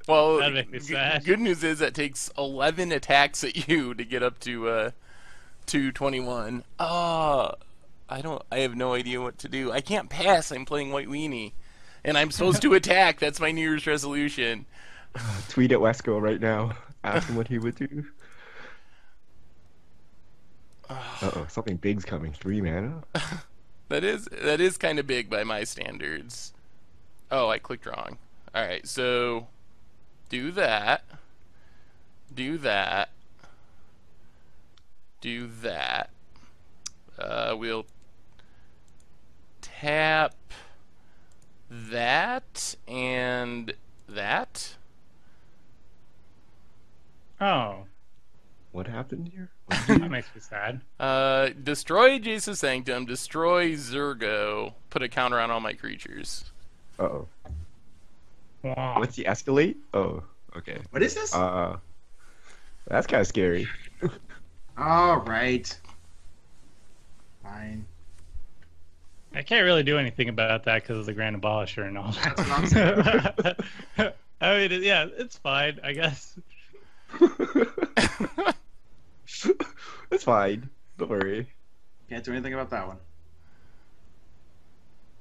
Well,
That'd make me
g- good news is that takes 11 attacks at you to get up to uh 221. Oh, I don't I have no idea what to do. I can't pass. I'm playing White Weenie. And I'm supposed to attack. That's my New Year's resolution. [SIGHS]
Tweet at Wesco right now. Ask him what he would do. [SIGHS] Uh oh, something big's coming. Three mana. [LAUGHS]
That is that is kind of big by my standards. Oh, I clicked wrong. All right, so do that. Do that. Do that. Uh, we'll tap that and that.
Oh,
What happened here? [LAUGHS]
that makes me sad.
Uh, destroy Jace's Sanctum, destroy Zurgo, put a counter on all my creatures.
Uh-oh.
Wow.
What's the escalate? Oh, okay.
What is this?
Uh, that's kind of scary. [LAUGHS]
All right. Fine.
I can't really do anything about that because of the Grand Abolisher and all that.
That's I'm [LAUGHS]
mean, yeah, it's fine, I guess. [LAUGHS]
it's fine. Don't worry.
Can't do anything about that one.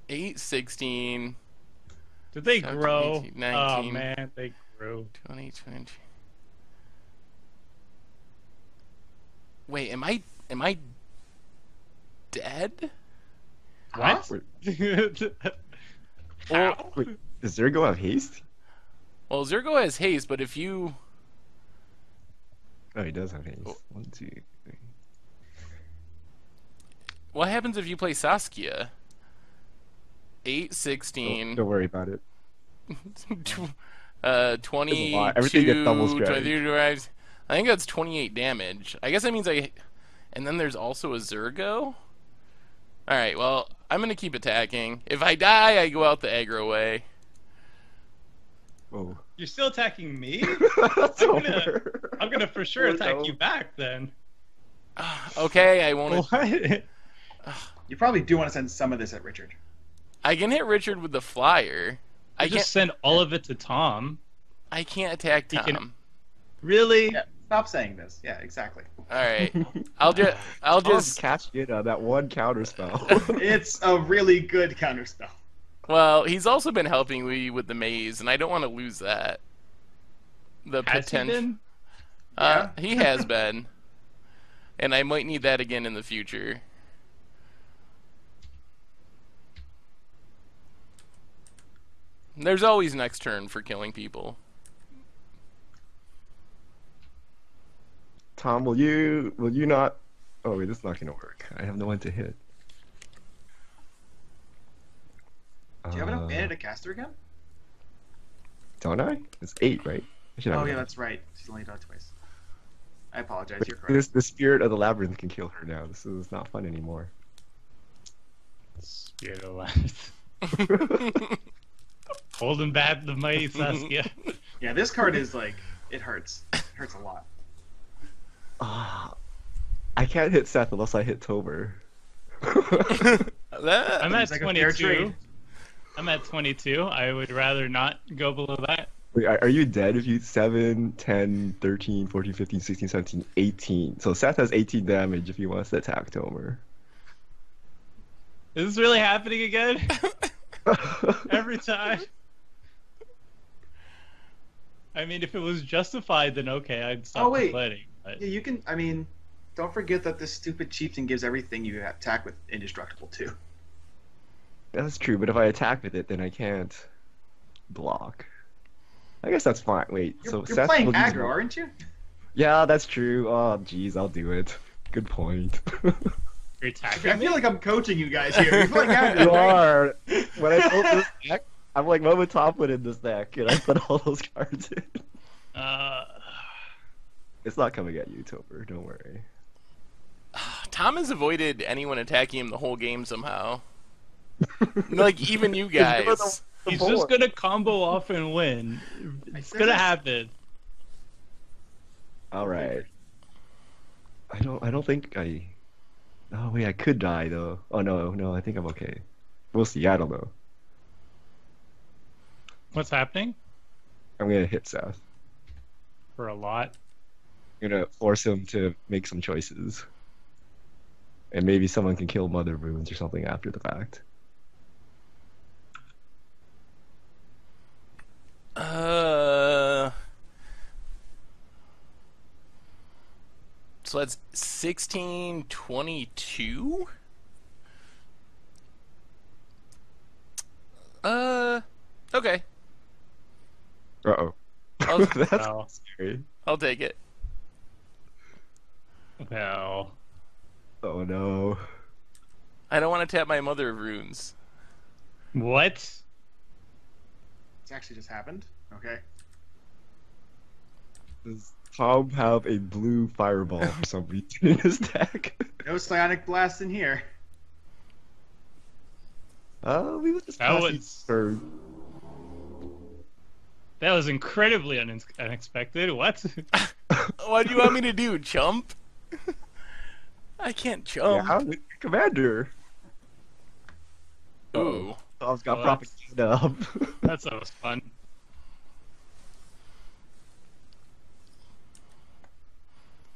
Eight sixteen.
Did they
17,
grow?
18,
Oh man, they grew.
20, 20. Wait, am I am I dead?
What?
Wait,
How?
wait, does Zurgo have haste?
Well, Zurgo has haste, but if you
Oh, he does have haste.
Oh.
One, two, three.
what happens if you play Saskia? 8,
Don't,
16,
don't worry about it.
tw- [LAUGHS] uh, 22,
lot. Everything gets double
drives. I think that's 28 damage. I guess that means I. And then there's also a Zurgo? Alright, well, I'm gonna keep attacking. If I die, I go out the aggro way.
Oh.
You're still attacking me? [LAUGHS]
That's
I'm gonna- I'm gonna for sure attack you back then. [SIGHS]
Okay, I won't. [LAUGHS]
What? [SIGHS]
You probably do want to send some of this at Richard.
I can hit Richard with the flyer. I
I
can't.
just send all of it to Tom.
I can't attack Tom.
can- Really?
Yeah. Stop saying this. Yeah, exactly.
All right, I'll just. I'll
Just
just.
catch it on that one counter spell. [LAUGHS]
It's a really good counterspell.
Well, he's also been helping me with the maze, and I don't want to lose that. The
Has he
potential.
been?
Uh, he has been, [LAUGHS] and I might need that again in the future. There's always next turn for killing people.
Tom, will you will you not? Oh wait, this is not gonna work. I have no one to hit.
Do you have enough
Uh,
mana to cast her again?
Don't I? It's eight, right? I should have
Oh yeah,
enough.
that's right. She's only done it twice. I apologize. You're correct.
This the spirit of the labyrinth can kill her now. This is not fun anymore.
Spirit of life. [LAUGHS] Holding back the mighty Saskia.
Yeah, this card is like it hurts. It hurts a lot.
Ah, I can't hit Seth unless I hit
Tomer. [LAUGHS]
I'm at
like
22. I'm at 22. I would rather not go below that.
Wait, are, are you dead if you 7, 10, 13, 14, 15, 16, 17, 18? So Seth has 18 damage if he wants to attack Tomer.
Is this really happening again? [LAUGHS] Every time. I mean, if it was justified, then okay, I'd stop
Oh, wait.
complaining. But
Yeah, you can. I mean, don't forget that this stupid chieftain gives everything you attack with indestructible too.
That's true, but if I attack with it, then I can't block. I guess that's fine. Wait,
You're,
so
you're
Seth
playing
will use-
aggro, aren't you?
Yeah, that's true. Oh, jeez, I'll do it. Good point. [LAUGHS]
you're
I
attacking me.
feel like I'm coaching you guys here. You're playing aggro.
you
right? [LAUGHS]
are. When I built this [LAUGHS] deck, I'm like, what would Tom put in this deck? And I put all those cards in.
Uh,
It's not coming at you, Tomer. Don't worry. [SIGHS]
Tom has avoided anyone attacking him the whole game somehow. [LAUGHS] like even you [LAUGHS] guys.
He's just gonna combo off and win. It's gonna happen.
All right. I don't. I don't think I. Oh wait, I could die though. Oh no, no. I think I'm okay. We'll see. I don't know.
What's happening?
I'm gonna hit Seth.
For a lot.
Gonna force him to make some choices. And maybe someone can kill Mother Runes or something after the fact.
Uh. So that's sixteen twenty-two. Uh, okay.
Uh oh. [LAUGHS] That's scary.
I'll take it.
No.
Oh no.
I don't want to tap my mother of runes.
What?
It's actually just happened. Okay.
Does Tom have a blue fireball for some [LAUGHS] reason in his deck?
No psionic blast in here.
Uh, we would just
That
pass
was-
these for
That was incredibly unex unexpected. What? [LAUGHS]
What do you want me to do, chump? [LAUGHS] I can't jump.
yeah, with Commander.
Ooh.
Tom's got
Well, that's-
propaganda up. [LAUGHS]
that sounds fun.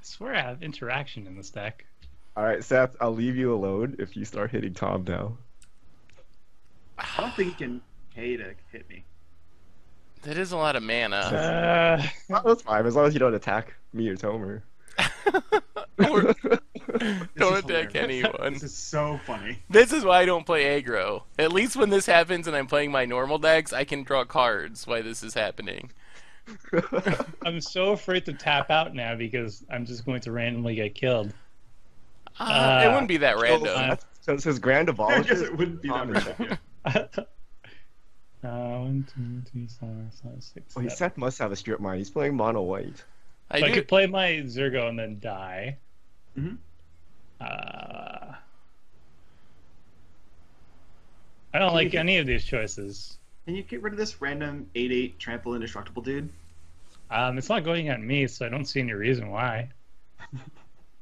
I swear I have interaction in this deck.
All right, Seth, I'll leave you alone if you start hitting Tom now.
I don't think he can pay to hit me.
That is a lot of mana.
Uh,
Well, That's fine, as long as you don't attack me or Tomer.
Or- [LAUGHS] don't attack anyone.
This is so funny.
This is why I don't play aggro. At least when this happens and I'm playing my normal decks, I can draw cards why this is happening. [LAUGHS]
I'm so afraid to tap out now because I'm just going to randomly get killed.
Uh, it wouldn't be that random.
That's because his Grand
I
Evolved.
guess it wouldn't be that
Tom
much.
is-
uh, one, two, three, four, five, six,
Well, he. Seth must have a strip mine. He's playing mono white.
I
So I could play my Zurgo and then die.
Mhm.
Uh, I don't like any of these choices.
Can you get rid of this random 8-8 trample indestructible dude?
Um, it's not going at me, so I don't see any reason why. [LAUGHS]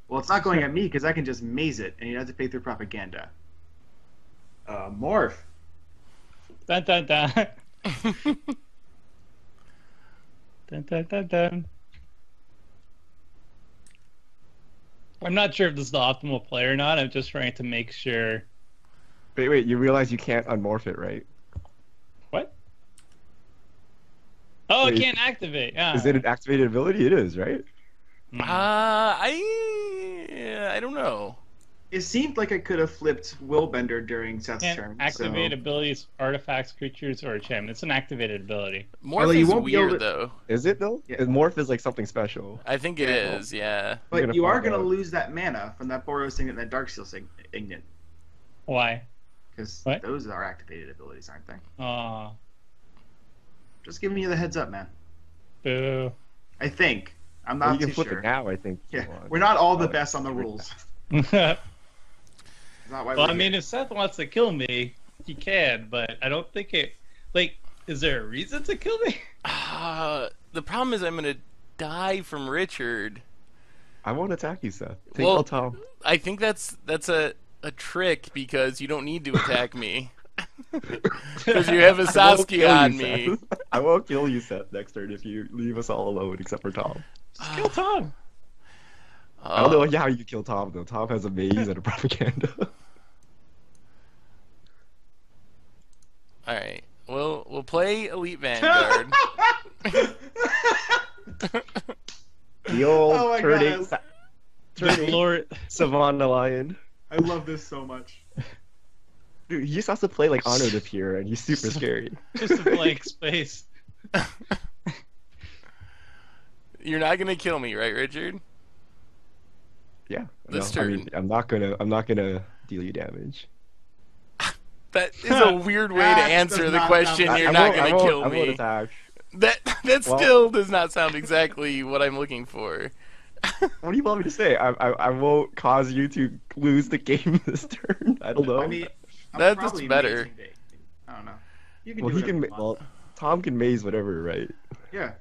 Well, it's not going at me because I can just maze it, and you have to pay through propaganda. Uh, morph.
Dun dun dun. [LAUGHS] dun dun dun dun. I'm not sure if this is the optimal play or not. I'm just trying to make sure.
Wait, wait, you realize you can't unmorph it, right?
What? Oh,
Wait,
I can't activate. Ah.
Is it an activated ability? It is, right?
Uh, I I don't know.
It seemed like I could have flipped Willbender during Seth's
can't
turn.
activate
so...
abilities, artifacts, creatures, or enchantment. It's an activated ability.
Morph
Although you
is
won't be able
weird
to-
though.
Is it though?
Yeah.
Morph is like something special.
I think it
Yeah.
is. Yeah.
But
gonna
you are going to lose that mana from that Boros Signet and that Darksteel Sig- Ingot.
Why?
Because those are activated abilities, aren't they?
Aw,
Just giving you the heads up, man.
boo.
I think. I'm
Well,
not
you
too
can flip
sure.
it now, I think.
Yeah, we're not all the best on the rules. [LAUGHS] [LAUGHS]
well,
not why
I
we're
mean,
here.
if Seth wants to kill me, he can, but I don't think it. Like, is there a reason to kill me? [LAUGHS]
Uh, the problem is I'm gonna die from Richard.
I won't attack you, Seth. Take
Well-
Tom.
I think that's that's a a trick because you don't need to attack me. [LAUGHS] Because you have [LAUGHS] a
won't Saskia
on
you,
me.
Seth. I won't kill you, Seth, next turn if you leave us all alone except for Tom.
Just kill Tom.
I don't know
Uh,
how you kill Tom though. Tom has a maze and a propaganda.
All right. We'll we'll play Elite [LAUGHS] Vanguard. [LAUGHS]
the old
Oh my
turn
God.
eight, sa- turn
Good
eight
lord.
Savannah Lion.
I love this so much.
Dude, he just has to play like Honor the [LAUGHS] Pure, and he's super scary.
Just a blank space.
You're not gonna kill me, right, Richard?
Yeah.
This
no, I mean,
turn.
I'm not gonna. I'm not gonna deal you damage.
That is a weird way to answer the
not
question.
sound-
You're
I, I
not gonna kill
I won't
me. That that
Well-
still does not sound exactly what I'm looking for. [LAUGHS]
What do you want me to say? I, I, I won't cause you to lose the game [LAUGHS] this turn. I don't know.
I mean,
That's
probably
better.
I don't know. You can
well,
do
he
whatever
can.
you
ma- Well, Tom can maze whatever, right?
Yeah.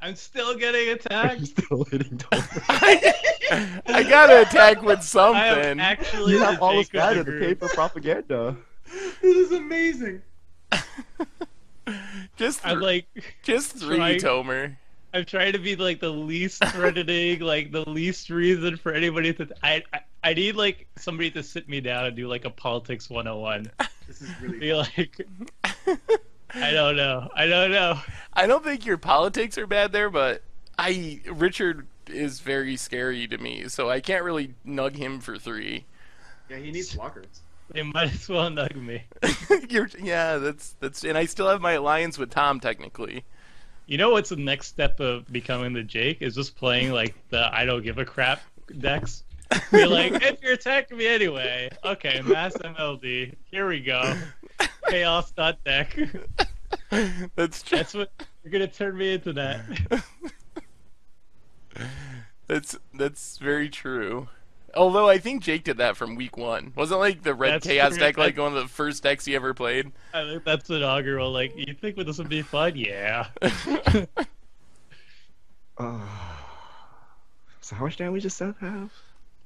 I'm still getting attacked.
He's [LAUGHS] still hitting Tom.
I gotta attack with something.
I am
something.
actually
you
the
have all this
Jake of the
data to pay for propaganda. [LAUGHS]
This is amazing. [LAUGHS]
just
I'm like,
just [LAUGHS] three,
trying-
Tomer.
I'm trying to be like the least threatening, like the least reason for anybody to. I, I I need like somebody to sit me down and do like a politics 101.
This is really.
Be like, I don't know, I don't know.
I don't think your politics are bad there, but I Richard is very scary to me, so I can't really nug him for three.
Yeah, he needs blockers.
They might as well nug me. [LAUGHS]
Yeah, that's that's, and I still have my alliance with Tom technically.
You know what's the next step of becoming the Jake is just playing like the I don't give a crap decks. Be like, if you're attacking me anyway, okay, mass MLD. Here we go. Chaos dot deck. [LAUGHS]
That's true.
That's what you're gonna turn me into that. [LAUGHS]
That's that's very true. Although I think Jake did that from week one. Wasn't like the red
That's
chaos
true.
deck like one of the first decks he ever played?
I think that's inaugural. Like, you think this would be fun? Yeah.
Uh, [LAUGHS] [SIGHS] [SIGHS] so how much damage does Seth have?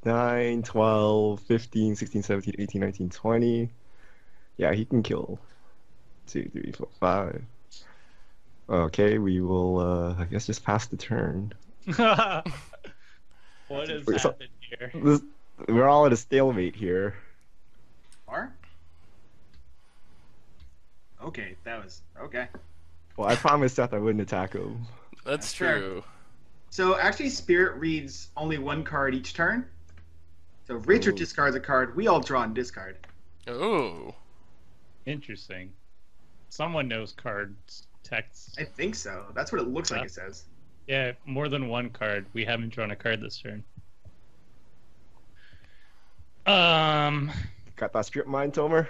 9, 12, 15, 16, 17, 18, 19, 20. Yeah, he can kill. 2, 3, 4, 5. Okay, we will, uh, I guess just pass the turn. [LAUGHS]
what has
Wait, so-
happened here?
This, we're all at a stalemate here.
Are? Okay, that was okay.
Well, I promised Seth I wouldn't attack him.
That's
That's fair.
true.
So actually, Spirit reads only one card each turn. So if Richard
Ooh.
discards a card, we all draw and discard.
Oh.
Interesting. Someone knows cards, texts.
I think so. That's what it looks like
uh,
it says.
Yeah, more than one card. We haven't drawn a card this turn. Um,
Got that strip mine, Tomer?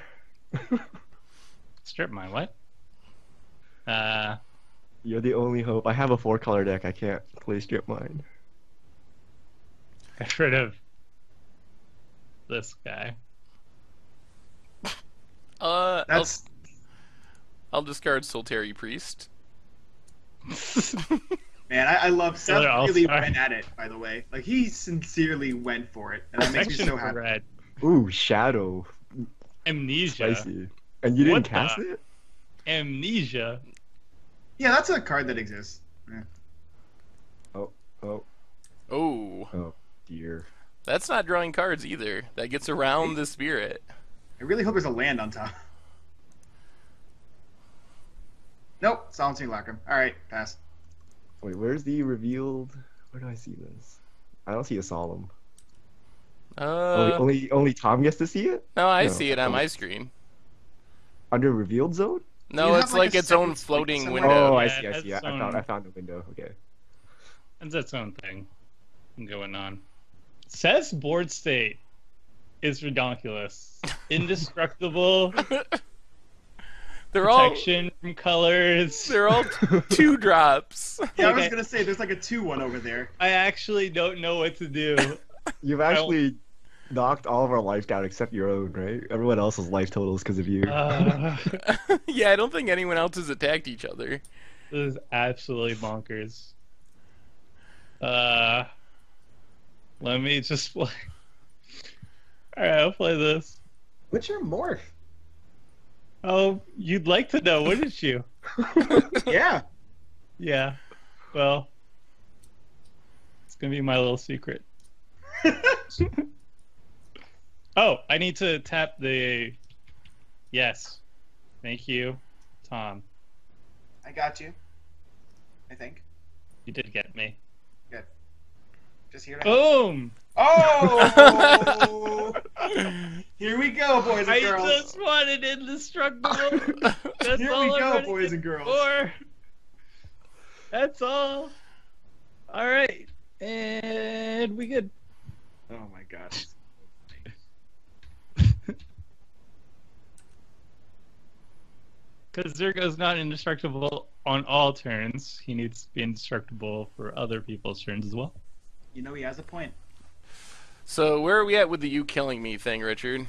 strip mine. What? Uh,
You're the only hope. I have a four color deck. I can't play strip mine.
get rid of this guy.
Uh, I'll,
That's
I'll discard Soltari Priest. [LAUGHS]
man. I, I love Seth.
Killer
Really
All-Star.
went at it. By the way, like he sincerely went for it, and that makes me so happy.
red.
Ooh, Shadow.
Amnesia.
Spicy. And you didn't
What the-
cast it?
Amnesia.
Yeah, that's a card that exists.
Oh,
Oh, Oh.
Oh dear.
that's not drawing cards either. That gets around the spirit.
I really hope there's a land on top. Nope, Solemn Simulacrum. All right, pass.
Wait, where's the revealed? Where do I see this? I don't see a solemn. only,
Uh,
only, only Tom gets to see it
no, I
no,
see it on my screen.
under revealed zone.
No, it's
like,
like, its own floating
somewhere?
window.
Oh, I see, I
that's
see. I, I
own-
found, I found the window. Okay.
That's its own thing going on. Says board state is redonkulous. [LAUGHS] Indestructible [LAUGHS]
they're all
protection from colors.
they're all [LAUGHS] two drops.
Yeah, I was
Okay.
gonna say there's like a two-one over there.
I actually don't know what to do. [LAUGHS]
You've actually knocked all of our life down except your own, right? Everyone else's life totals because of you.
Uh, [LAUGHS]
yeah, I don't think anyone else has attacked each other.
this is absolutely bonkers. Uh, let me just play. All right, I'll play this.
What's your morph?
Oh, you'd like to know, wouldn't you? [LAUGHS]
yeah.
Yeah. Well, it's gonna be my little secret. [LAUGHS] Oh, I need to tap the. Yes. Thank you, Tom.
I got you. I think.
You did get me.
Just here.
Boom!
Oh! [LAUGHS] Here we go, boys and girls.
I just wanted indestructible. [LAUGHS] That's
Here we go, boys and girls.
for. That's all. All right, and we good.
Oh my gosh.
Because Zurgo's not indestructible on all turns. He needs to be indestructible for other people's turns as well.
You know he has a point.
So where are we at with the you killing me thing, Richard?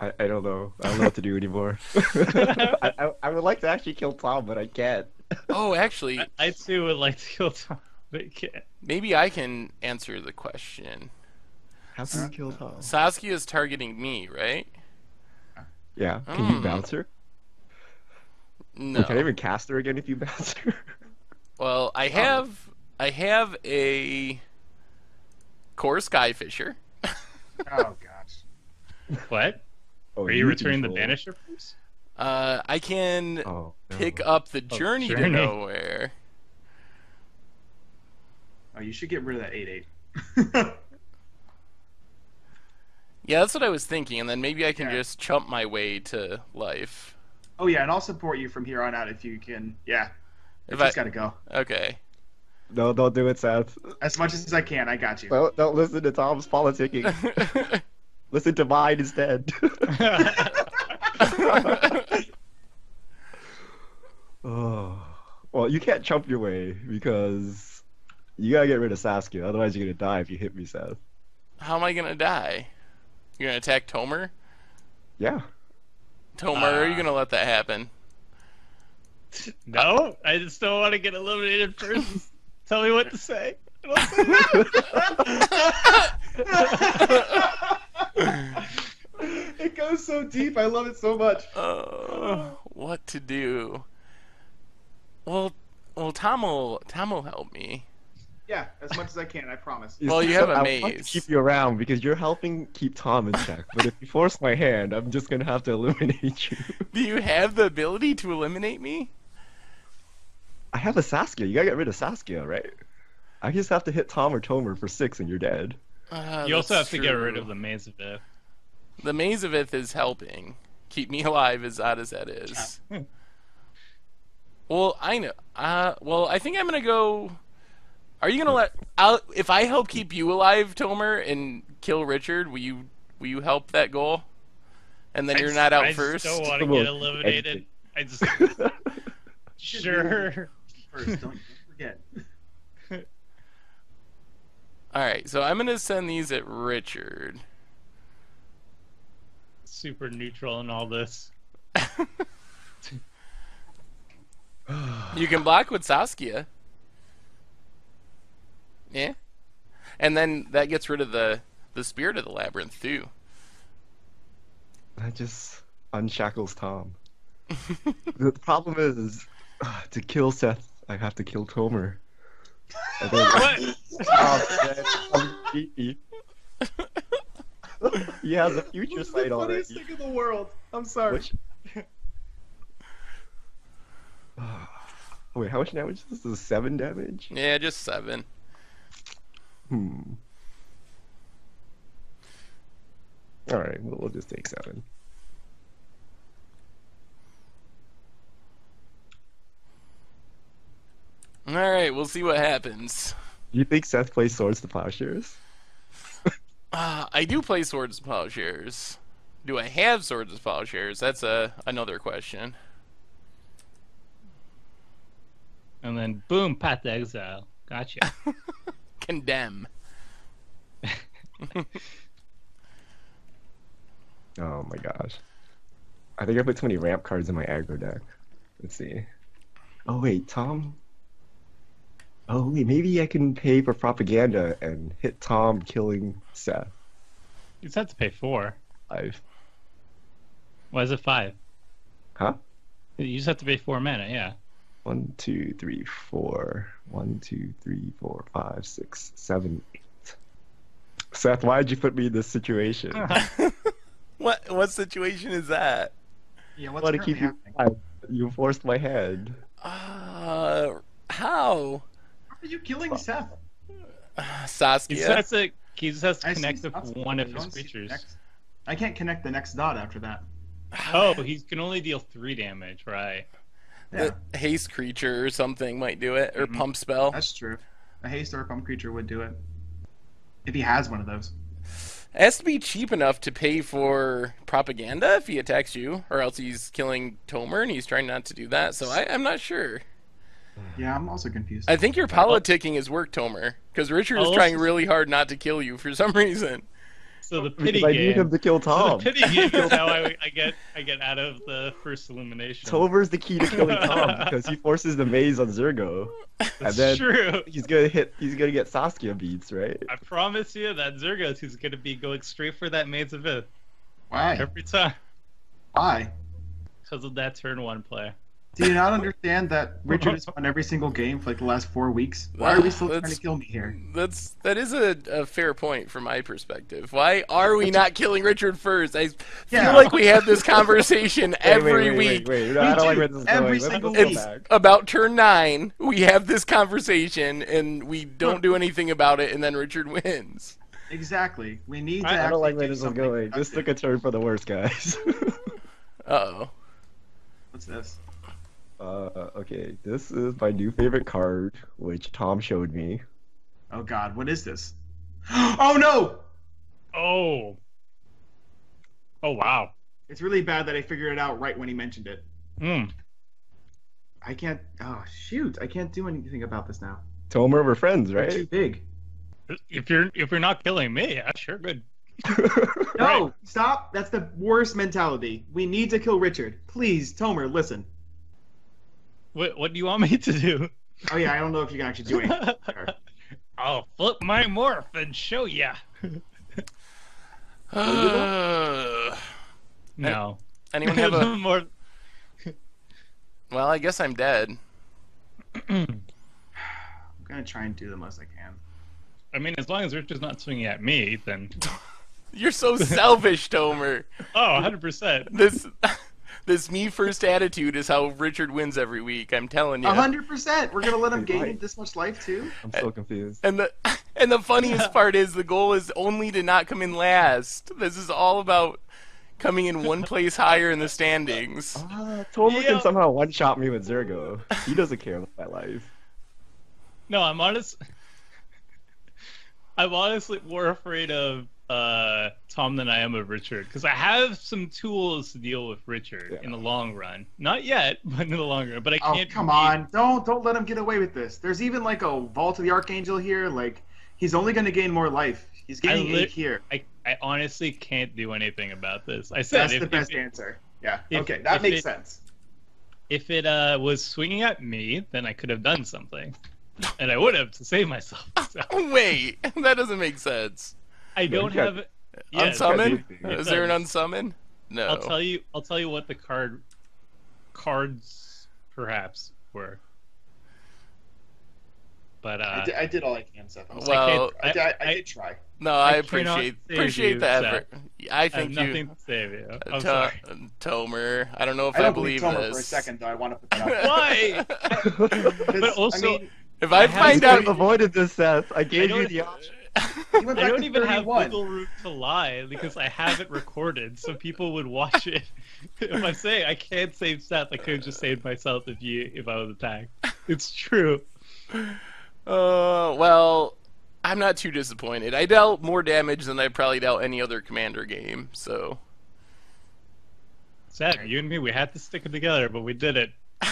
I, I don't know. I don't know what to do anymore. [LAUGHS] I, I, I would like to actually kill Tom, but I can't.
Oh, actually,
I, I too would like to kill Tom, but can't.
maybe I can answer the question.
How can you kill Tom?
Saskia is targeting me, right?
Yeah. Can you
Mm.
bounce her?
No.
Can I even cast her again if you bounce her?
Well, I have I have a Kor Skyfisher. [LAUGHS]
Oh gosh.
What?
Oh,
Are you returning the. Banisher first?
Uh, I can
Oh. no.
pick up the journey, to
Journey.
nowhere.
Oh, you should get rid of that eight eight. [LAUGHS]
Yeah, that's what I was thinking, and then maybe I can
Yeah.
just chump my way to life.
Oh yeah, and I'll support you from here on out if you can. Yeah, I
If
just
I-
gotta go
Okay.
No, don't do it, Seth.
as much as I can. I got you.
Don't, don't listen to Tom's politicking. [LAUGHS] listen to mine instead. [LAUGHS] oh. Well, you can't chump your way because you gotta get rid of Saskia. Otherwise, you're gonna die if you hit me, Seth.
How am I gonna die? You're gonna attack Tomer?
Yeah.
Tomer, are you
Ah.
gonna let that happen?
no, I just don't want to get eliminated first. Tell me what to say. I don't say
it goes so deep. I love it so much.
Uh, what to do? Well, well, Tom will Tom will help me.
Yeah, as much as I can. I promise. [LAUGHS]
Well, you have a
I want to
maze.
keep you around because you're helping keep Tom in check. But if you force my hand, I'm just gonna have to [LAUGHS] eliminate you.
Do you have the ability to eliminate me?
I have a Saskia. You gotta get rid of Saskia, right? I just have to hit Tom or Tomer for six, and you're dead.
Uh,
You also have
that's
to get rid of the maze of Ith.
The Maze Mazevith is helping keep me alive, as odd as that is.
Hmm.
well, I know. Uh, well, I think I'm gonna go. Are you gonna let? I'll, if I help keep you alive, Tomer, and kill Richard, will you? Will you help that goal? And then
I
you're
just-
not out
I
first.
just don't want to get eliminated. I just [LAUGHS] sure.
First, don't forget. [LAUGHS]
All right, so I'm gonna send these at Richard.
Super neutral in all this.
You can block with Saskia. Yeah. And then that gets rid of the the spirit of the labyrinth too.
that just unshackles Tom. [LAUGHS] the problem is, is uh, to kill Seth, I have to kill Tomer. [LAUGHS] And then-
What? [LAUGHS]
Oh, man, I'm cheeky. he has a future
What's
sight
the funniest thing in the world? I'm sorry.
Which... [SIGHS] Wait, how much damage? is This is seven damage.
Yeah, just seven.
Hmm. All right, we'll, we'll just take seven.
All right, we'll see what happens.
You think Seth plays Swords to Plowshares? [LAUGHS]
Uh, I do play Swords and Plowshares. Do I have Swords and Plowshares? That's a another question.
And then boom, Path to Exile. Gotcha. [LAUGHS]
Condemn. [LAUGHS]
Oh my gosh. I think I put too many ramp cards in my aggro deck. Let's see. Oh wait, Tom. Oh wait, maybe I can pay for propaganda and hit Tom killing Seth.
you just have to pay four.
Five.
Why is it five?
Huh?
You just have to pay four mana, yeah.
One, two, three, four. One, two, three, four, five, six, seven, eight. Seth, why'd you put me in this situation? I [LAUGHS]
What what situation is that?
Yeah, what's
want to
currently
keep you alive. You forced my hand.
Uh, how?
How are you killing Seth?
He
Saskia.
just has to he just has to
I
connect with
dots.
one of his
don't see the
creatures.
I can't connect the next dot after that.
Oh, he can only deal three damage, right?
Yeah,
The haste creature or something might do it, or
Mhm.
pump spell.
that's true. A haste or a pump creature would do it. If he has one of those.
It has to be cheap enough to pay for propaganda if he attacks you, or else he's killing Tomer and he's trying not to do that. So I, I'm not sure.
Yeah, I'm also confused.
I think your politicking is work, Tomer, because Richard oh,
is
trying really hard not to kill you for some reason.
So the pity
Because I need him
game.
to kill
So the pity game is how I, [LAUGHS] I get I get out of the first elimination.
Tomer's the key to killing [LAUGHS] Tom because he forces the maze on Zurgo. And
That's
then
true.
he's gonna hit. He's gonna get Saskia beats, right?
I promise you that Zurgos is going to be going straight for that Maze of Ith
Why?
every time
Why?
because of that turn one play.
Do you not understand that Richard has won every single game for like the last four weeks? Why are we still trying to kill me here?
That's that is a, a fair point from my perspective. Why are we not killing Richard first? I feel like we have this conversation [LAUGHS]
Wait,
every
wait, wait,
week.
Wait, wait, No, I don't like where this is
Every
going.
Single
just go
It's
back.
about turn nine. We have this conversation and we don't do anything about it, and then Richard wins.
Exactly. We need to.
I- I
I don't like where
do
this is
something
going. This took a turn for the worse, guys. [LAUGHS]
Uh-oh.
What's this?
Uh, okay, this is my new favorite card, which Tom showed me.
Oh God, what is this? [GASPS] Oh no!
Oh. Oh wow.
It's really bad that I figured it out right when he mentioned it.
Hmm.
I can't. Oh shoot! I can't do anything about this now.
Tomer, we're friends,
They're too
right?
big.
If you're if you're not killing me, yeah, sure, good. [LAUGHS]
No,
Right.
stop. That's the worst mentality. We need to kill Richard. Please, Tomer, listen.
What what do you want me to do?
Oh yeah, I don't know if you can actually do anything. Sure. [LAUGHS]
I'll flip my morph and show ya. Uh, [LAUGHS] no.
Anyone have a? [LAUGHS]
more?
Well, I guess I'm dead.
I'm gonna try and do the most I can.
I mean, as long as Richard's not swinging at me, then
You're so selfish, Tomer.
oh, 100 percent.
This this me first attitude is how Richard wins every week. I'm telling you.
A hundred percent. We're gonna let him gain
why?
this much life too.
I'm so confused.
And the and the funniest part is the goal is only to not come in last. This is all about coming in one place higher in the standings.
Ah, Tomer
Yeah.
can somehow one-shot me with Zurgo. He doesn't care about my life.
No, I'm honest. I'm honestly more afraid of uh, Tom than I am of Richard because I have some tools to deal with Richard
Yeah.
in the long run. Not yet, [LAUGHS] but in the long run. But I
Oh
can't.
Oh, come
beat-
on! Don't don't let him get away with this. There's even like a Vault of the Archangel here. Like he's only gonna gain more life. He's gaining
lit-
eight here.
I, I honestly can't do anything about this. I said
That's
if,
the best
if, it,
answer. Yeah.
if-
okay, that makes
it-
sense.
if it uh, was swinging at me, then I could have done something, and I would have to save myself. [LAUGHS] So,
Wait, [LAUGHS] that doesn't make sense.
I don't
you
have.
got-
Yeah,
unsummon? Is there an unsummon? No.
I'll tell you. I'll tell you what the card cards perhaps were. But uh,
I, did, I did all I can, Seth. I, was
Well,
like, I, did, I,
I-
did try.
no, I,
I
appreciate appreciate
you,
the
Seth.
effort. I
I have
think
nothing
you,
to save you.
uh,
I'm
To-
sorry.
Tomer. I don't know if
I
I,
don't
believe
believe Tomer
this.
for a second, though. I want to put [LAUGHS] that out.
Why? [LAUGHS]
'Cause,
But also-
I mean,
If I
I
find out,
could have avoided this, Seth. I gave you the option.
You went
I don't
to
even have
31.
wiggle room to lie because I have it recorded, so people would watch it. [LAUGHS] if I say I can't save Seth, I could have just saved myself if you if I was attacked. It's true.
uh, well, I'm not too disappointed. I dealt more damage than I probably dealt any other commander game. So
Seth, you and me, we had to stick it together, but we did it. [LAUGHS]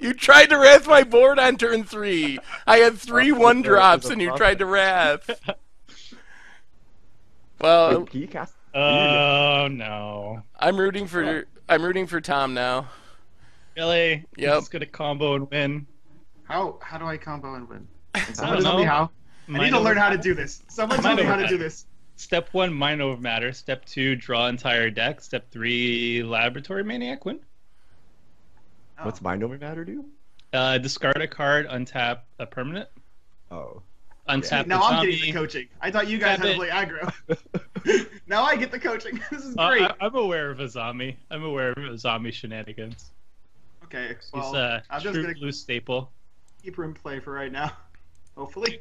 you tried to wrath my board on turn three. I had three
Oh,
one
there is
drops, and you
process.
tried to wrath. Well,
Wait, can you cast?
Oh no.
I'm rooting for I'm rooting for Tom now.
Really? You're
Yep.
just gonna combo and win.
How how do I combo and win? [LAUGHS] Can
I
someone tell me
know.
how? I need to
over
learn how to do this. Someone tell me
over
how to do this.
Step one, mind over matter. Step two, draw entire deck. Step three, laboratory maniac win.
Oh.
What's mind over matter do?
Uh, discard a card, untap a permanent.
Oh.
Untap
now
the
I'm
zombie.
getting the coaching. I thought you guys
Tap
had to
it.
play aggro. now I get the coaching. This is
Uh,
great.
I, I'm aware of a zombie. I'm aware of a zombie shenanigans.
okay,
He's
well,
a
I'm just
true
gonna
blue staple.
keep her in play for right now. Hopefully.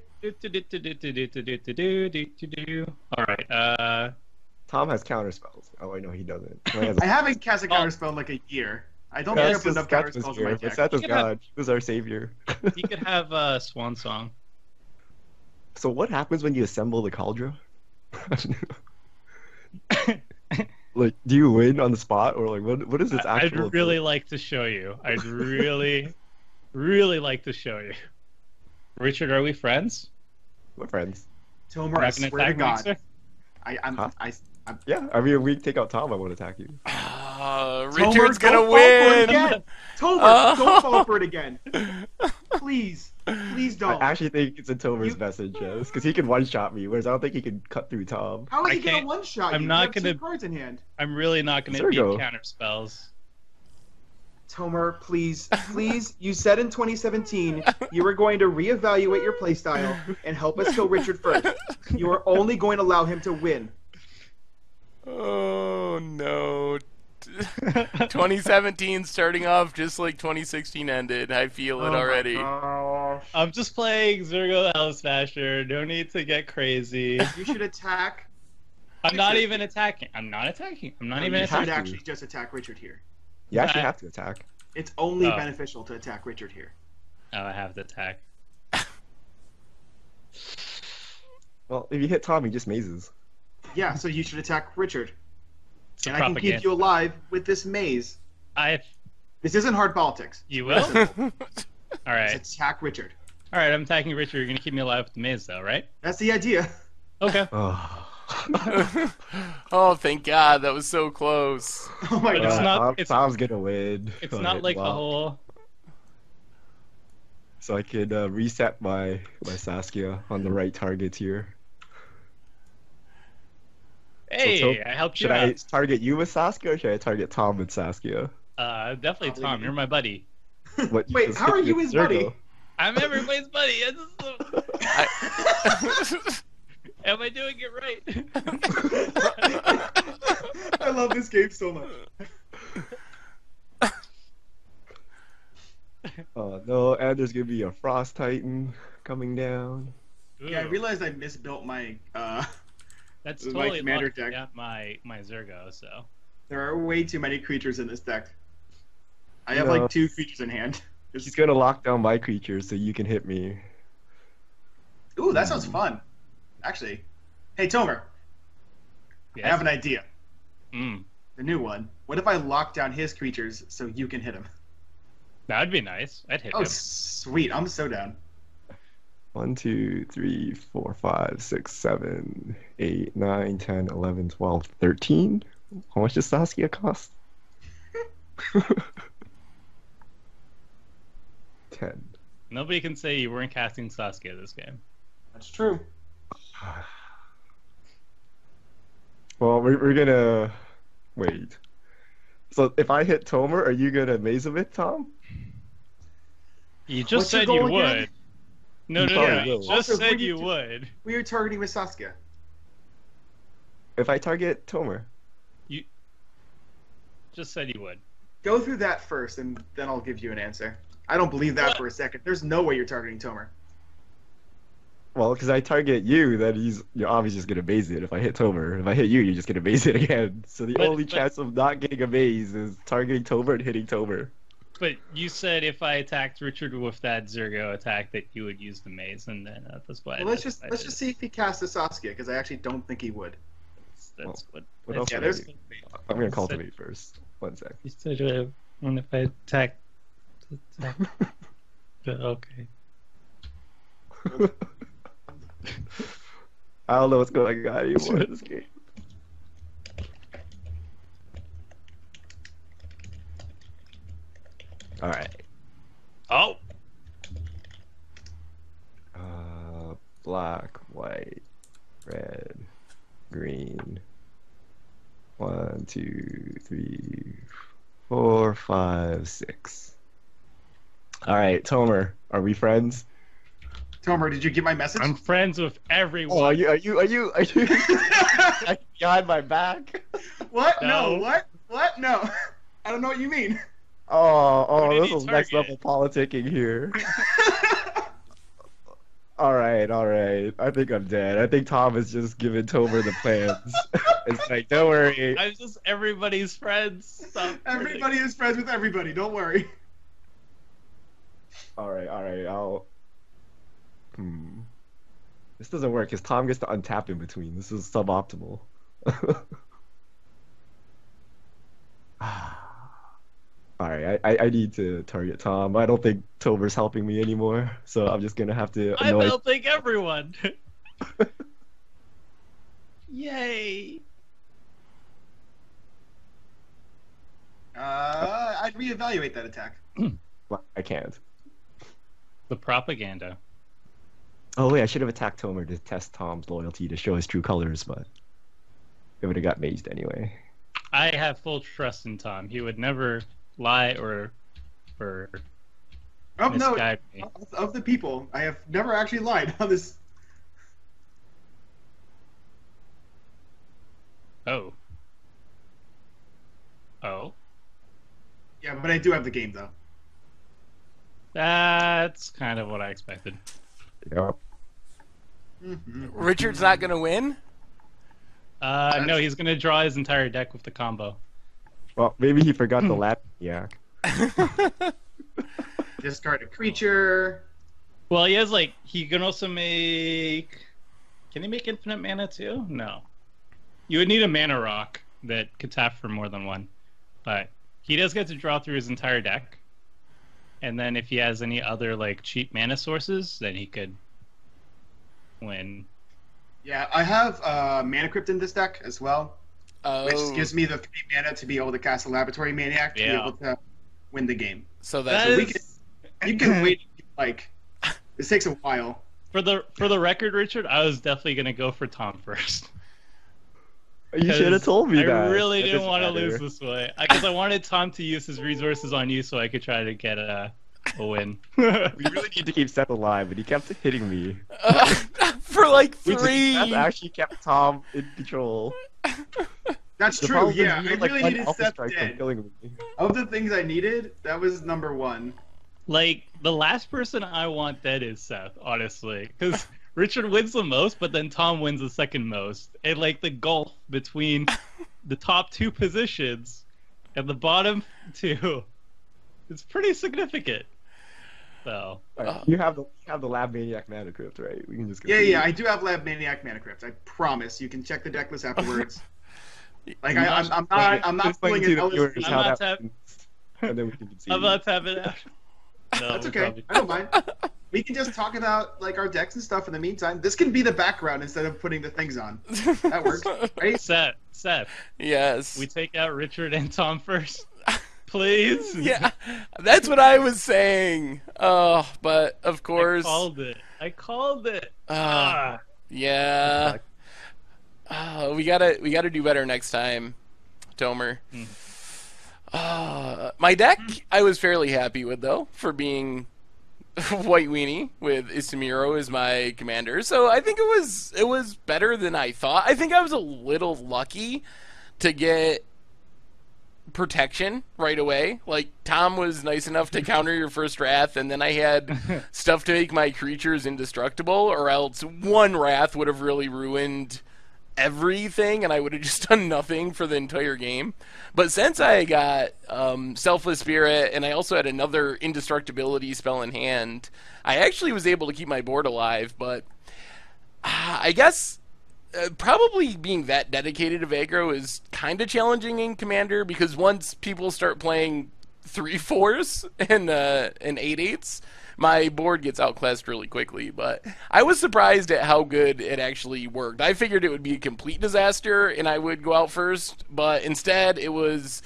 All right. Uh,
Tom has counter spells. Oh, I know he doesn't. Well, he has a-
I haven't cast a
Oh.
counter spell in like a year. I don't
That's
think I've put
just-
enough counter
that's
spells in my deck.
Seth is
You can have-
God. He was our savior.
he could have uh, Swan Song. [LAUGHS]
so what happens when you assemble the Cauldron? [LAUGHS] like, do you win on the spot, or like, what? What is this
I-
actual?
I'd really like to show you. I'd [LAUGHS] really, really like to show you. Richard, are we friends?
We're friends.
Tomer,
Not
I
gonna
swear to
attack me,
God. I, I'm,
Huh?
I, I'm,
Yeah, every week take out Tom, I won't attack you. [SIGHS] [SIGHS]
Uh,
Tomer,
Richard's gonna
don't fall for it
win.
again. Tomer, don't fall for it [LAUGHS] again. Please, please don't.
I actually think it's in Tomer's
You-
best interest because he can one shot me, whereas I don't think he can cut through Tom.
How is
I
he gonna
can't-
one shot
I'm
you?
not
you
gonna-
two cards in hand.
I'm really not going to
There
beat
go.
counter spells.
Tomer, please, please. You said in 2017 you were going to reevaluate your playstyle and help us kill Richard first. You are only going to allow him to win.
Oh no. [LAUGHS] 2017 starting off just like 2016 ended. I feel it
Oh
already.
I'm just playing Zurgo the Helmsmasher. No need to get crazy.
You should attack.
I'm not even attacking. I'm not attacking. I'm not
No,
even
you should
attacking.
to.
actually just attack Richard here.
You actually
I-
have to attack.
It's only
Oh.
beneficial to attack Richard here.
Oh, I have to attack.
Well, if you hit Tom, he just mazes.
Yeah, so you should attack Richard.
It's a
And I can keep you alive with this maze.
I.
This isn't hard politics.
You will. [LAUGHS] All right.
Just attack Richard.
All right. I'm attacking Richard. You're gonna keep me alive with the maze, though, right?
That's the idea.
Okay. [LAUGHS]
Oh. [LAUGHS]
oh, thank God, that was so close.
Oh my
But
god.
it's not-
Tom,
it's-
Tom's gonna win.
It's
Alright,
not like the whole.
So I could uh, reset my my Saskia on the right target here.
Hey,
so-
I helped you
Should I target you with Saskia, or should I target Tom with Saskia?
Uh, definitely
Probably
Tom. You're my buddy. [LAUGHS]
What, you
Wait, how are you
with
his buddy?
Zurgo?
I'm everybody's buddy. I just, [LAUGHS]
I... [LAUGHS]
am I doing it right?
I love this game so much.
Oh no, and there's gonna be a Frost Titan coming down.
Yeah, I realized I misbuilt my. uh
that's
my
totally
commander
lucky.
deck.
Got my my Zurgo. So
There are way too many creatures in this deck. I have
No.
like two creatures in hand. [LAUGHS]
He's gonna lock down my creatures so you can hit me.
Ooh, that sounds fun. Actually, hey Tomer,
yes.
I have an idea.
Mm,
The new one. What if I lock down his creatures so you can hit him?
that would be nice. I'd hit
Oh,
him.
sweet! I'm so down.
One, two, three, four, five, six, seven, eight, nine, ten, eleven, twelve, thirteen. How much does Saskia cost? [LAUGHS] Ten.
Nobody can say you weren't casting Saskia this game.
That's true. [SIGHS]
Well, we're, we're gonna wait. So if I hit Tomer, are you gonna maze him it, Tom?
You just
What's
said you would.
again?
No,
You
no,
probably
no.
Will.
just
Also,
said
we
you
need
would.
We are targeting with Saskia.
If I target Tomer, You
Just said you would.
Go through that first, and then I'll give you an answer. I don't believe that
What?
for a second. There's no way you're targeting Tomer.
well, because I target you, then he's you're obviously just gonna maze it. If I hit Tomer, if I hit you, you're just gonna maze it again. So the
But-
only
but-
chance of not getting a maze is targeting Tomer and hitting Tomer.
But you said if I attacked Richard with that Zurgo attack that you would use the maze, and then uh, that's why.
Well, let's just let's just see if he casts a Saskia, because I actually don't think he would.
That's, that's what.
What
that's
else
Yeah,
I
there's-
do? I'm gonna
Said-
cultivate first. One sec.
You said uh, when if I attack. attack [LAUGHS] okay. [LAUGHS]
I don't know what's going on anymore in this [LAUGHS] game. All right.
Oh.
Uh, black, white, red, green. One, two, three, four, five, six. All right, Tomer, are we friends?
Tomer, did you get my message?
I'm friends with everyone.
Oh, are you? Are you? Are you? Are you? [LAUGHS] behind my back?
what? No.
No.
What? What? No. [LAUGHS] I don't know what you mean.
Oh, oh, this is next level
target?
politicking here. [LAUGHS] All right, all right. I think I'm dead. I think Tom is just giving Tomer the plans. [LAUGHS] it's like, don't worry.
I'm just everybody's friends. Stop
Everybody is friends with everybody. Don't worry.
All right, all right. I'll. Hmm. This doesn't work because Tom gets to untap in between. This is suboptimal. [LAUGHS] all right, I, I I need to target Tom. I don't think Tomer's helping me anymore, so I'm just gonna have to
I'm
annoy.
helping everyone. [LAUGHS] Yay!
Uh, I'd reevaluate that attack. [CLEARS THROAT]
I can't.
The propaganda.
Oh wait, I should have attacked Tomer to test Tom's loyalty to show his true colors, but it would have got mazed anyway.
I have full trust in Tom. He would never lie or or
Oh no.
me.
Of, of the people, I have never actually lied [LAUGHS] on this.
Oh. Oh.
Yeah, but I do have the game though.
That's kind of what I expected.
Yep.
Mhm.
Richard's not gonna win.
Uh, no, he's gonna draw his entire deck with the combo.
Well, maybe he forgot the lab. Yeah. [LAUGHS]
Discard a creature.
Well, he has like he can also make. Can he make infinite mana too? No. You would need a mana rock that could tap for more than one, but he does get to draw through his entire deck. And then if he has any other like cheap mana sources, then he could win.
Yeah, I have uh, Mana Crypt in this deck as well,
Oh,
which gives me the three mana to be able to cast a Laboratory Maniac to
Yeah.
be able to win the game.
so
That
that's
we
is-
You can wait like this takes a while.
For the for the record, Richard, I was definitely gonna go for Tom first.
You should have told me
I
that.
really
That
didn't want to lose this way because I wanted Tom to use his resources on you so I could try to get a, a win. [LAUGHS]
We really need to keep Seth alive, but he kept hitting me. [LAUGHS]
for like
Which
three.
Seth actually kept Tom in control. [LAUGHS]
That's
The
true. Yeah,
you
I
had, like,
really needed
Alpha
Seth [LAUGHS] dead. Of the things I needed, that was number one.
like the last person I want dead is Seth, honestly, because [LAUGHS] Richard wins the most, but then Tom wins the second most, and like the gulf between [LAUGHS] the top two positions and the bottom two, it's pretty significant. So
Alright, you have the you have the Lab Maniac Mana Crypt, right? We can just
Yeah,
continue.
yeah, I do have Lab Maniac Mana Crypt. I promise. You can check the deck list afterwards. Like
I'm
I, I'm,
not-
I'm not, I'm not
Explain
pulling
to
an LSD.
I'm not
that
tap-
happens, and then we can continue.
I'm not tapping out. No,
That's okay.
probably-
I don't mind. We can just talk about like our decks and stuff in the meantime. This can be the background instead of putting the things on. That works, [LAUGHS] right?
Seth, Seth,
yes.
we take out Richard and Tom first, please. [LAUGHS]
yeah, that's what I was saying. Oh, but of course.
I
course,
called it. I called it.
uh,
Ah.
yeah. Uh, we gotta we gotta do better next time, Tomer.
Hmm.
Uh, my deck I was fairly happy with though for being [LAUGHS] White Weenie with Isamaru as my commander. So I think it was it was better than I thought. I think I was a little lucky to get protection right away. Like Tom was nice enough to counter your first wrath, and then I had [LAUGHS] stuff to make my creatures indestructible, or else one wrath would have really ruined everything, and I would have just [LAUGHS] done nothing for the entire game. But since I got um, Selfless Spirit, and I also had another indestructibility spell in hand, I actually was able to keep my board alive. But uh, I guess uh, probably being that dedicated to aggro is kind of challenging in Commander because once people start playing three fours [LAUGHS] and uh, and eight eights, my board gets outclassed really quickly. But I was surprised at how good it actually worked. I figured it would be a complete disaster and I would go out first, but instead it was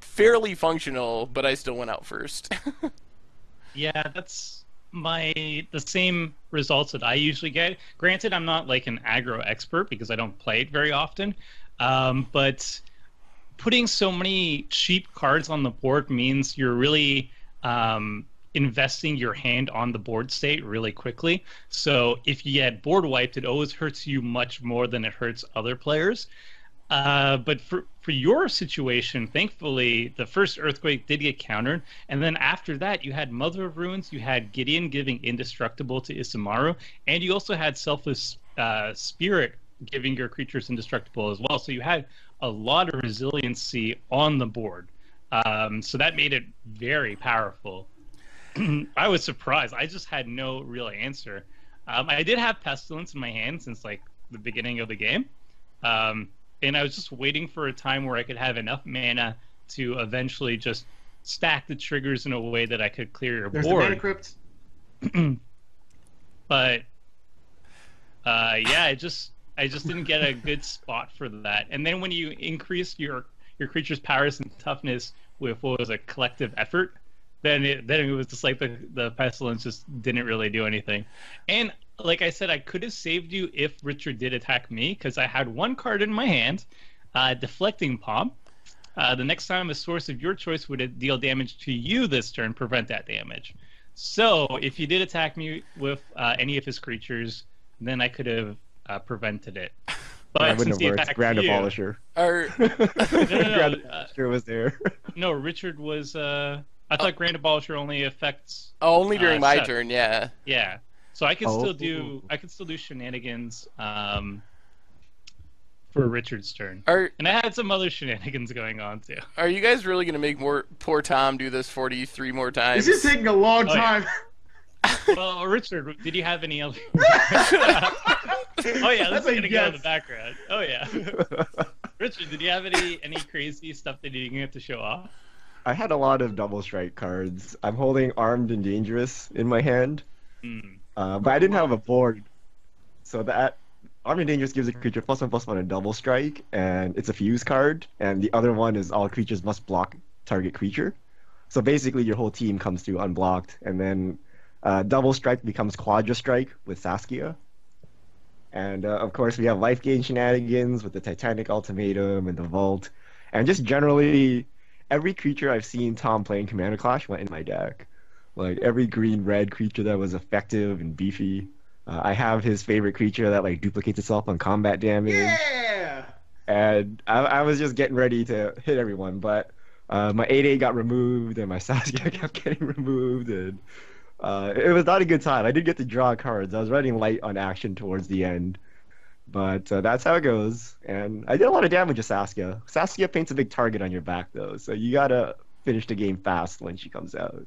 fairly functional. But I still went out first. [LAUGHS]
Yeah, that's my the same results that I usually get. Granted, I'm not like an aggro expert because I don't play it very often, um, but putting so many cheap cards on the board means you're really um, investing your hand on the board state really quickly. So if you get board wiped, it always hurts you much more than it hurts other players. Uh, but for for your situation, thankfully, the first earthquake did get countered, and then after that, you had Mother of Runes, you had Gideon giving indestructible to Isamaru, and you also had Selfless uh, Spirit giving your creatures indestructible as well. So you had a lot of resiliency on the board. Um, so that made it very powerful. [CLEARS THROAT] I was surprised. I just had no real answer. Um, I did have Pestilence in my hand since like the beginning of the game. Um, and I was just waiting for a time where I could have enough mana to eventually just stack the triggers in a way that I could clear your
There's the Mana
board.
Crypt. [CLEARS THROAT]
but uh, yeah, I just I just didn't get a good spot for that. And then when you increase your your creature's powers and toughness with what was a collective effort, then it then it was just like the the pestilence just didn't really do anything. And like I said, I could have saved you if Richard did attack me because I had one card in my hand, uh, deflecting palm. Uh, the next time a source of your choice would deal damage to you this turn, prevent that damage. So if he did attack me with uh, any of his creatures, then I could have uh, prevented it. [LAUGHS] But
that
since
wouldn't
he
have worked.
attacked
Grand
you,
Abolisher.
Or [LAUGHS]
no, [LAUGHS]
Grand
uh,
Abolisher was there.
no, Richard was. I thought Grand Abolisher only affects
Oh, only during
Uh,
my
Seth.
turn, yeah.
yeah. So I can
Oh.
still do I can still do shenanigans um, for Richard's turn.
Are
And I had some other shenanigans going on too.
are you guys really gonna make more poor Tom do this forty three more times?
This is taking a long
Oh, yeah.
time. [LAUGHS]
Well, Richard, did you have any other? [LAUGHS] oh yeah,
That's
that's
a
gonna go in the background. Oh yeah, [LAUGHS] Richard, did you have any any crazy stuff that you didn't get to show off?
I had a lot of double strike cards. I'm holding armed and dangerous in my hand,
Hmm.
uh, but I didn't have a board, so that armed and dangerous gives a creature plus one plus one a double strike, and it's a fuse card, and the other one is all creatures must block target creature. So basically, your whole team comes through unblocked, and then uh, double strike becomes quadra strike with Saskia. And uh, of course, we have life gain shenanigans with the Titanic Ultimatum and the Vault, and just generally every creature I've seen Tom playing Commander Clash went in my deck. Like every green red creature that was effective and beefy. Uh, I have his favorite creature that like duplicates itself on combat damage,
Yeah.
and I, I was just getting ready to hit everyone, but uh, my 8-8 got removed and my Saskia [LAUGHS] kept getting removed, and uh, it was not a good time. I did get to draw cards. I was running light on action towards the end, but uh, that's how it goes. And I did a lot of damage to Saskia. Saskia paints a big target on your back though, so you gotta finish the game fast when she comes out.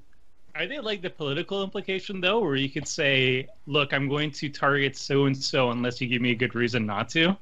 I they like the political implication though, where you could say, "Look, I'm going to target so and so unless you give me a good reason not to"?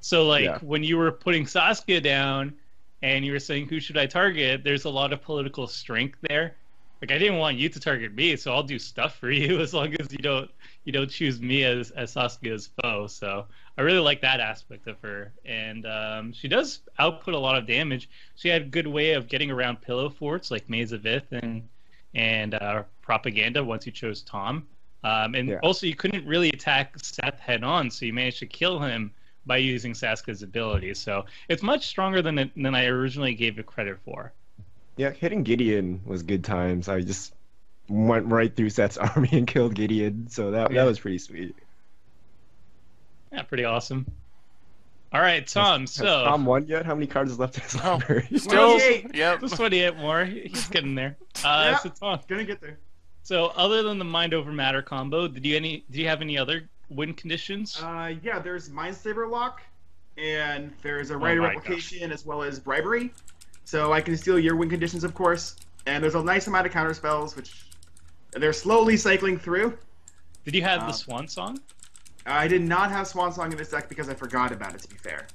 So like
Yeah.
when you were putting Saskia down, and you were saying, "Who should I target?" There's a lot of political strength there. Like I didn't want you to target me, so I'll do stuff for you [LAUGHS] as long as you don't you don't choose me as as Saskia's foe. So I really like that aspect of her, and um, she does output a lot of damage. She had a good way of getting around pillow forts like Maze of Ith and and uh, propaganda once you chose Tom. Um, and
Yeah.
also, you couldn't really attack Seth head on, so you managed to kill him by using Saskia's ability. So it's much stronger than than I originally gave it credit for.
Yeah, hitting Gideon was good times. I just went right through Seth's [LAUGHS] army and killed Gideon, so that
Yeah.
that was pretty sweet.
Yeah, pretty awesome. All right, Tom.
Has
so
Tom won yet? How many cards is left in his
Oh,
library? [LAUGHS]
Still,
28.
yep.
just 28 more. He's getting there. Uh,
Yeah.
So Tom.
Gonna get there.
So other than the mind over matter combo, did you any? Did you have any other win conditions?
Uh, yeah, there's Mindslaver Lock, and there's a Rite of
Oh my
Replication as well as Bribery. So I can steal your win conditions, of course. And there's a nice amount of counter spells, which they're slowly cycling through.
did you have
uh,
the Swan Song?
I did not have Swan Song in this deck because I forgot about it, to be fair.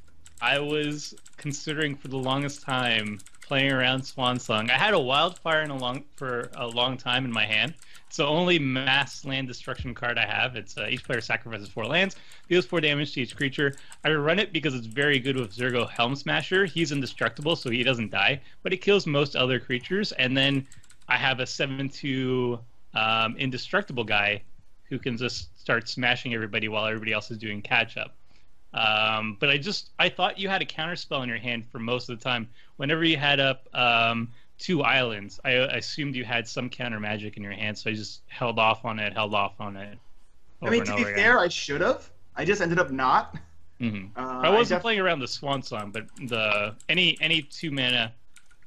I was considering for the longest time playing around Swan Song. I had a Wildfire in a long for a long time in my hand. It's the only mass land destruction card I have. It's uh, each player sacrifices four lands, deals four damage to each creature. I run it because it's very good with Zurgo Helmsmasher. He's indestructible, so he doesn't die, but it kills most other creatures. And then I have a seven-two um, indestructible guy who can just start smashing everybody while everybody else is doing catch up. Um, but I just I thought you had a counterspell in your hand for most of the time. Whenever you had up um, two islands, I, I assumed you had some counter magic in your hand, so I just held off on it, held off on it.
I mean, to be fair, I should have. I just ended up not.
hmm [LAUGHS]
Uh,
I wasn't
def-
playing around the Swan Song, but the any any two mana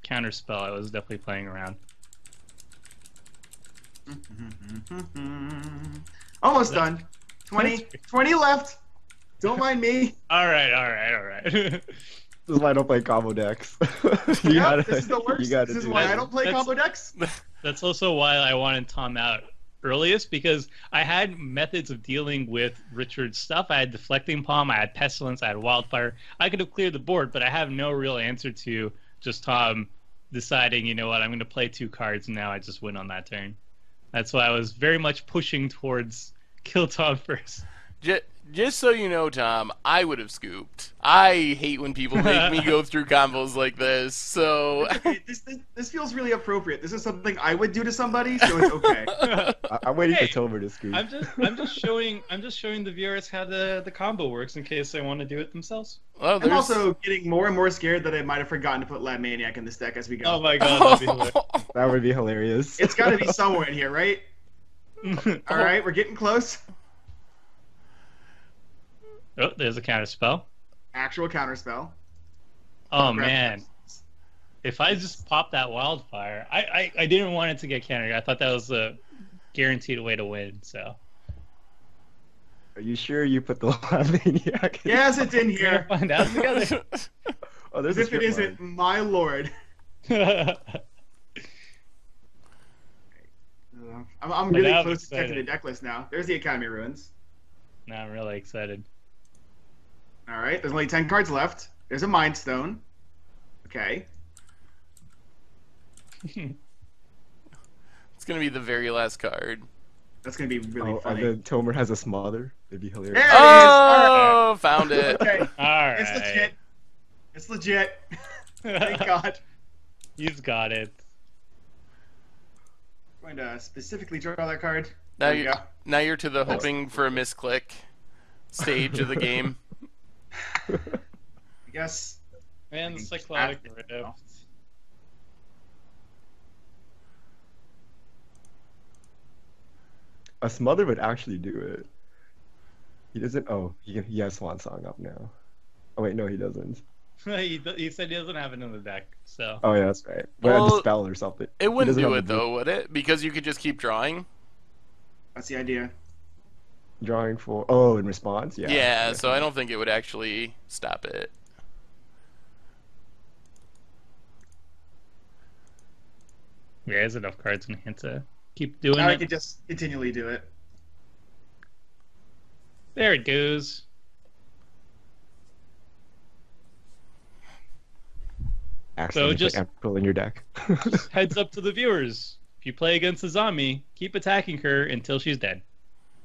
counter spell, I was definitely playing around. [LAUGHS]
Almost done. 20, 20 left. Don't mind me. [LAUGHS]
All right, all right, all right.
This is why I don't play combo decks. [LAUGHS] you
yeah,
gotta,
this is the worst.
You
this is why
that.
I don't play
That's-
combo decks. [LAUGHS]
That's also why I wanted Tom out earliest because I had methods of dealing with Richard's stuff. I had deflecting palm, I had pestilence, I had wildfire. I could have cleared the board, but I have no real answer to just Tom deciding, you know what, I'm going to play two cards and now I just win on that turn. That's why I was very much pushing towards kill Tom [LAUGHS] first.
Just, just so you know, Tom, I would have scooped. I hate when people make me [LAUGHS] go through combos like this. So
Okay, this, this, this feels really appropriate. This is something I would do to somebody, so it's okay. [LAUGHS]
I- I'm waiting
Hey,
for Tomer to scoop.
I'm just I'm just showing I'm just showing the viewers how the the combo works in case they want to do it themselves.
well,
I'm also getting more and more scared that I might have forgotten to put Lab Maniac in this deck as we go.
Oh my god, that'd be.
That would be hilarious.
It's got to be [LAUGHS] somewhere in here, right? All right, we're getting close.
Oh, there's a counter spell.
Actual counterspell.
Oh man. if I just pop that wildfire, I, I, I didn't want it to get countered. I thought that was a guaranteed way to win. So
Are you sure you put the [LAUGHS] Lab Maniac?
Yes, it's in [LAUGHS] here.
find out together. [LAUGHS]
Oh, there's
As
a
if it
strip
isn't, my lord.
I'm
Uh, I'm, I'm really
now I'm
close to checking the deck list now. There's the Academy Ruins.
now I'm really excited.
All right, there's only 10 cards left. There's a Mind Stone. Okay. [LAUGHS]
It's gonna be the very last card.
That's going to be really
Oh,
funny.
and then Tomer has a smother. It'd be hilarious.
There it oh, is. All
Oh, found it. [LAUGHS]
Okay.
All right.
It's legit. It's legit. [LAUGHS] Thank God.
You've got it.
I'm going to specifically draw that card.
Now
There we
you
go.
now you're to the hoping for a misclick stage of the game.
I guess.
And the
think Cyclonic
Rift.
A smother would actually do it. He doesn't. Oh, he he has Swan Song up now. Oh wait, no, he doesn't. [LAUGHS]
he, he said he doesn't have it in the deck, so
Oh yeah, that's right. But
Well,
a spell or something.
It wouldn't do it
the
though, would it? Because you could just keep drawing.
That's the idea.
Drawing for. Oh, in response, yeah.
Yeah, so I don't think it would actually stop it.
yeah, there's enough cards in hand to keep doing
Now I
it.
could just continually do it.
There it goes.
Accidentally
just-
put in your deck. [LAUGHS]
Heads up to the viewers. If you play against Azami, keep attacking her until she's dead.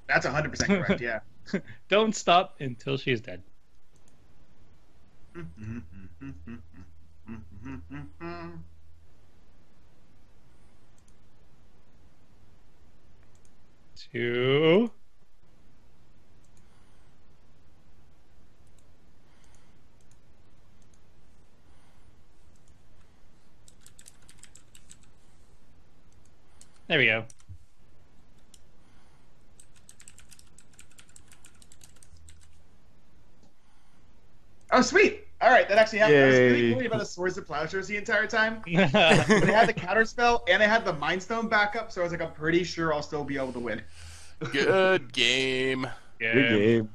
That's 100% correct, yeah. [LAUGHS]
Don't stop until she's dead. Two. There we go.
Oh, sweet! All right, that actually happened. I was really worried about the Swords of Plowshares the entire time. [LAUGHS] But they had the counter spell and they had the Mind Stone backup, so I was like, I'm pretty sure I'll still be able to win.
Good game.
Good
Yeah.
game.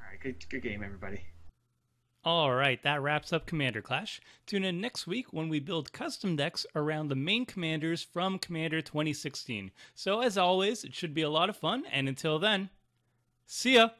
All right, good, good game, everybody.
All right, that wraps up Commander Clash. Tune in next week when we build custom decks around the main commanders from Commander 2016. So, as always, it should be a lot of fun, and until then, see ya!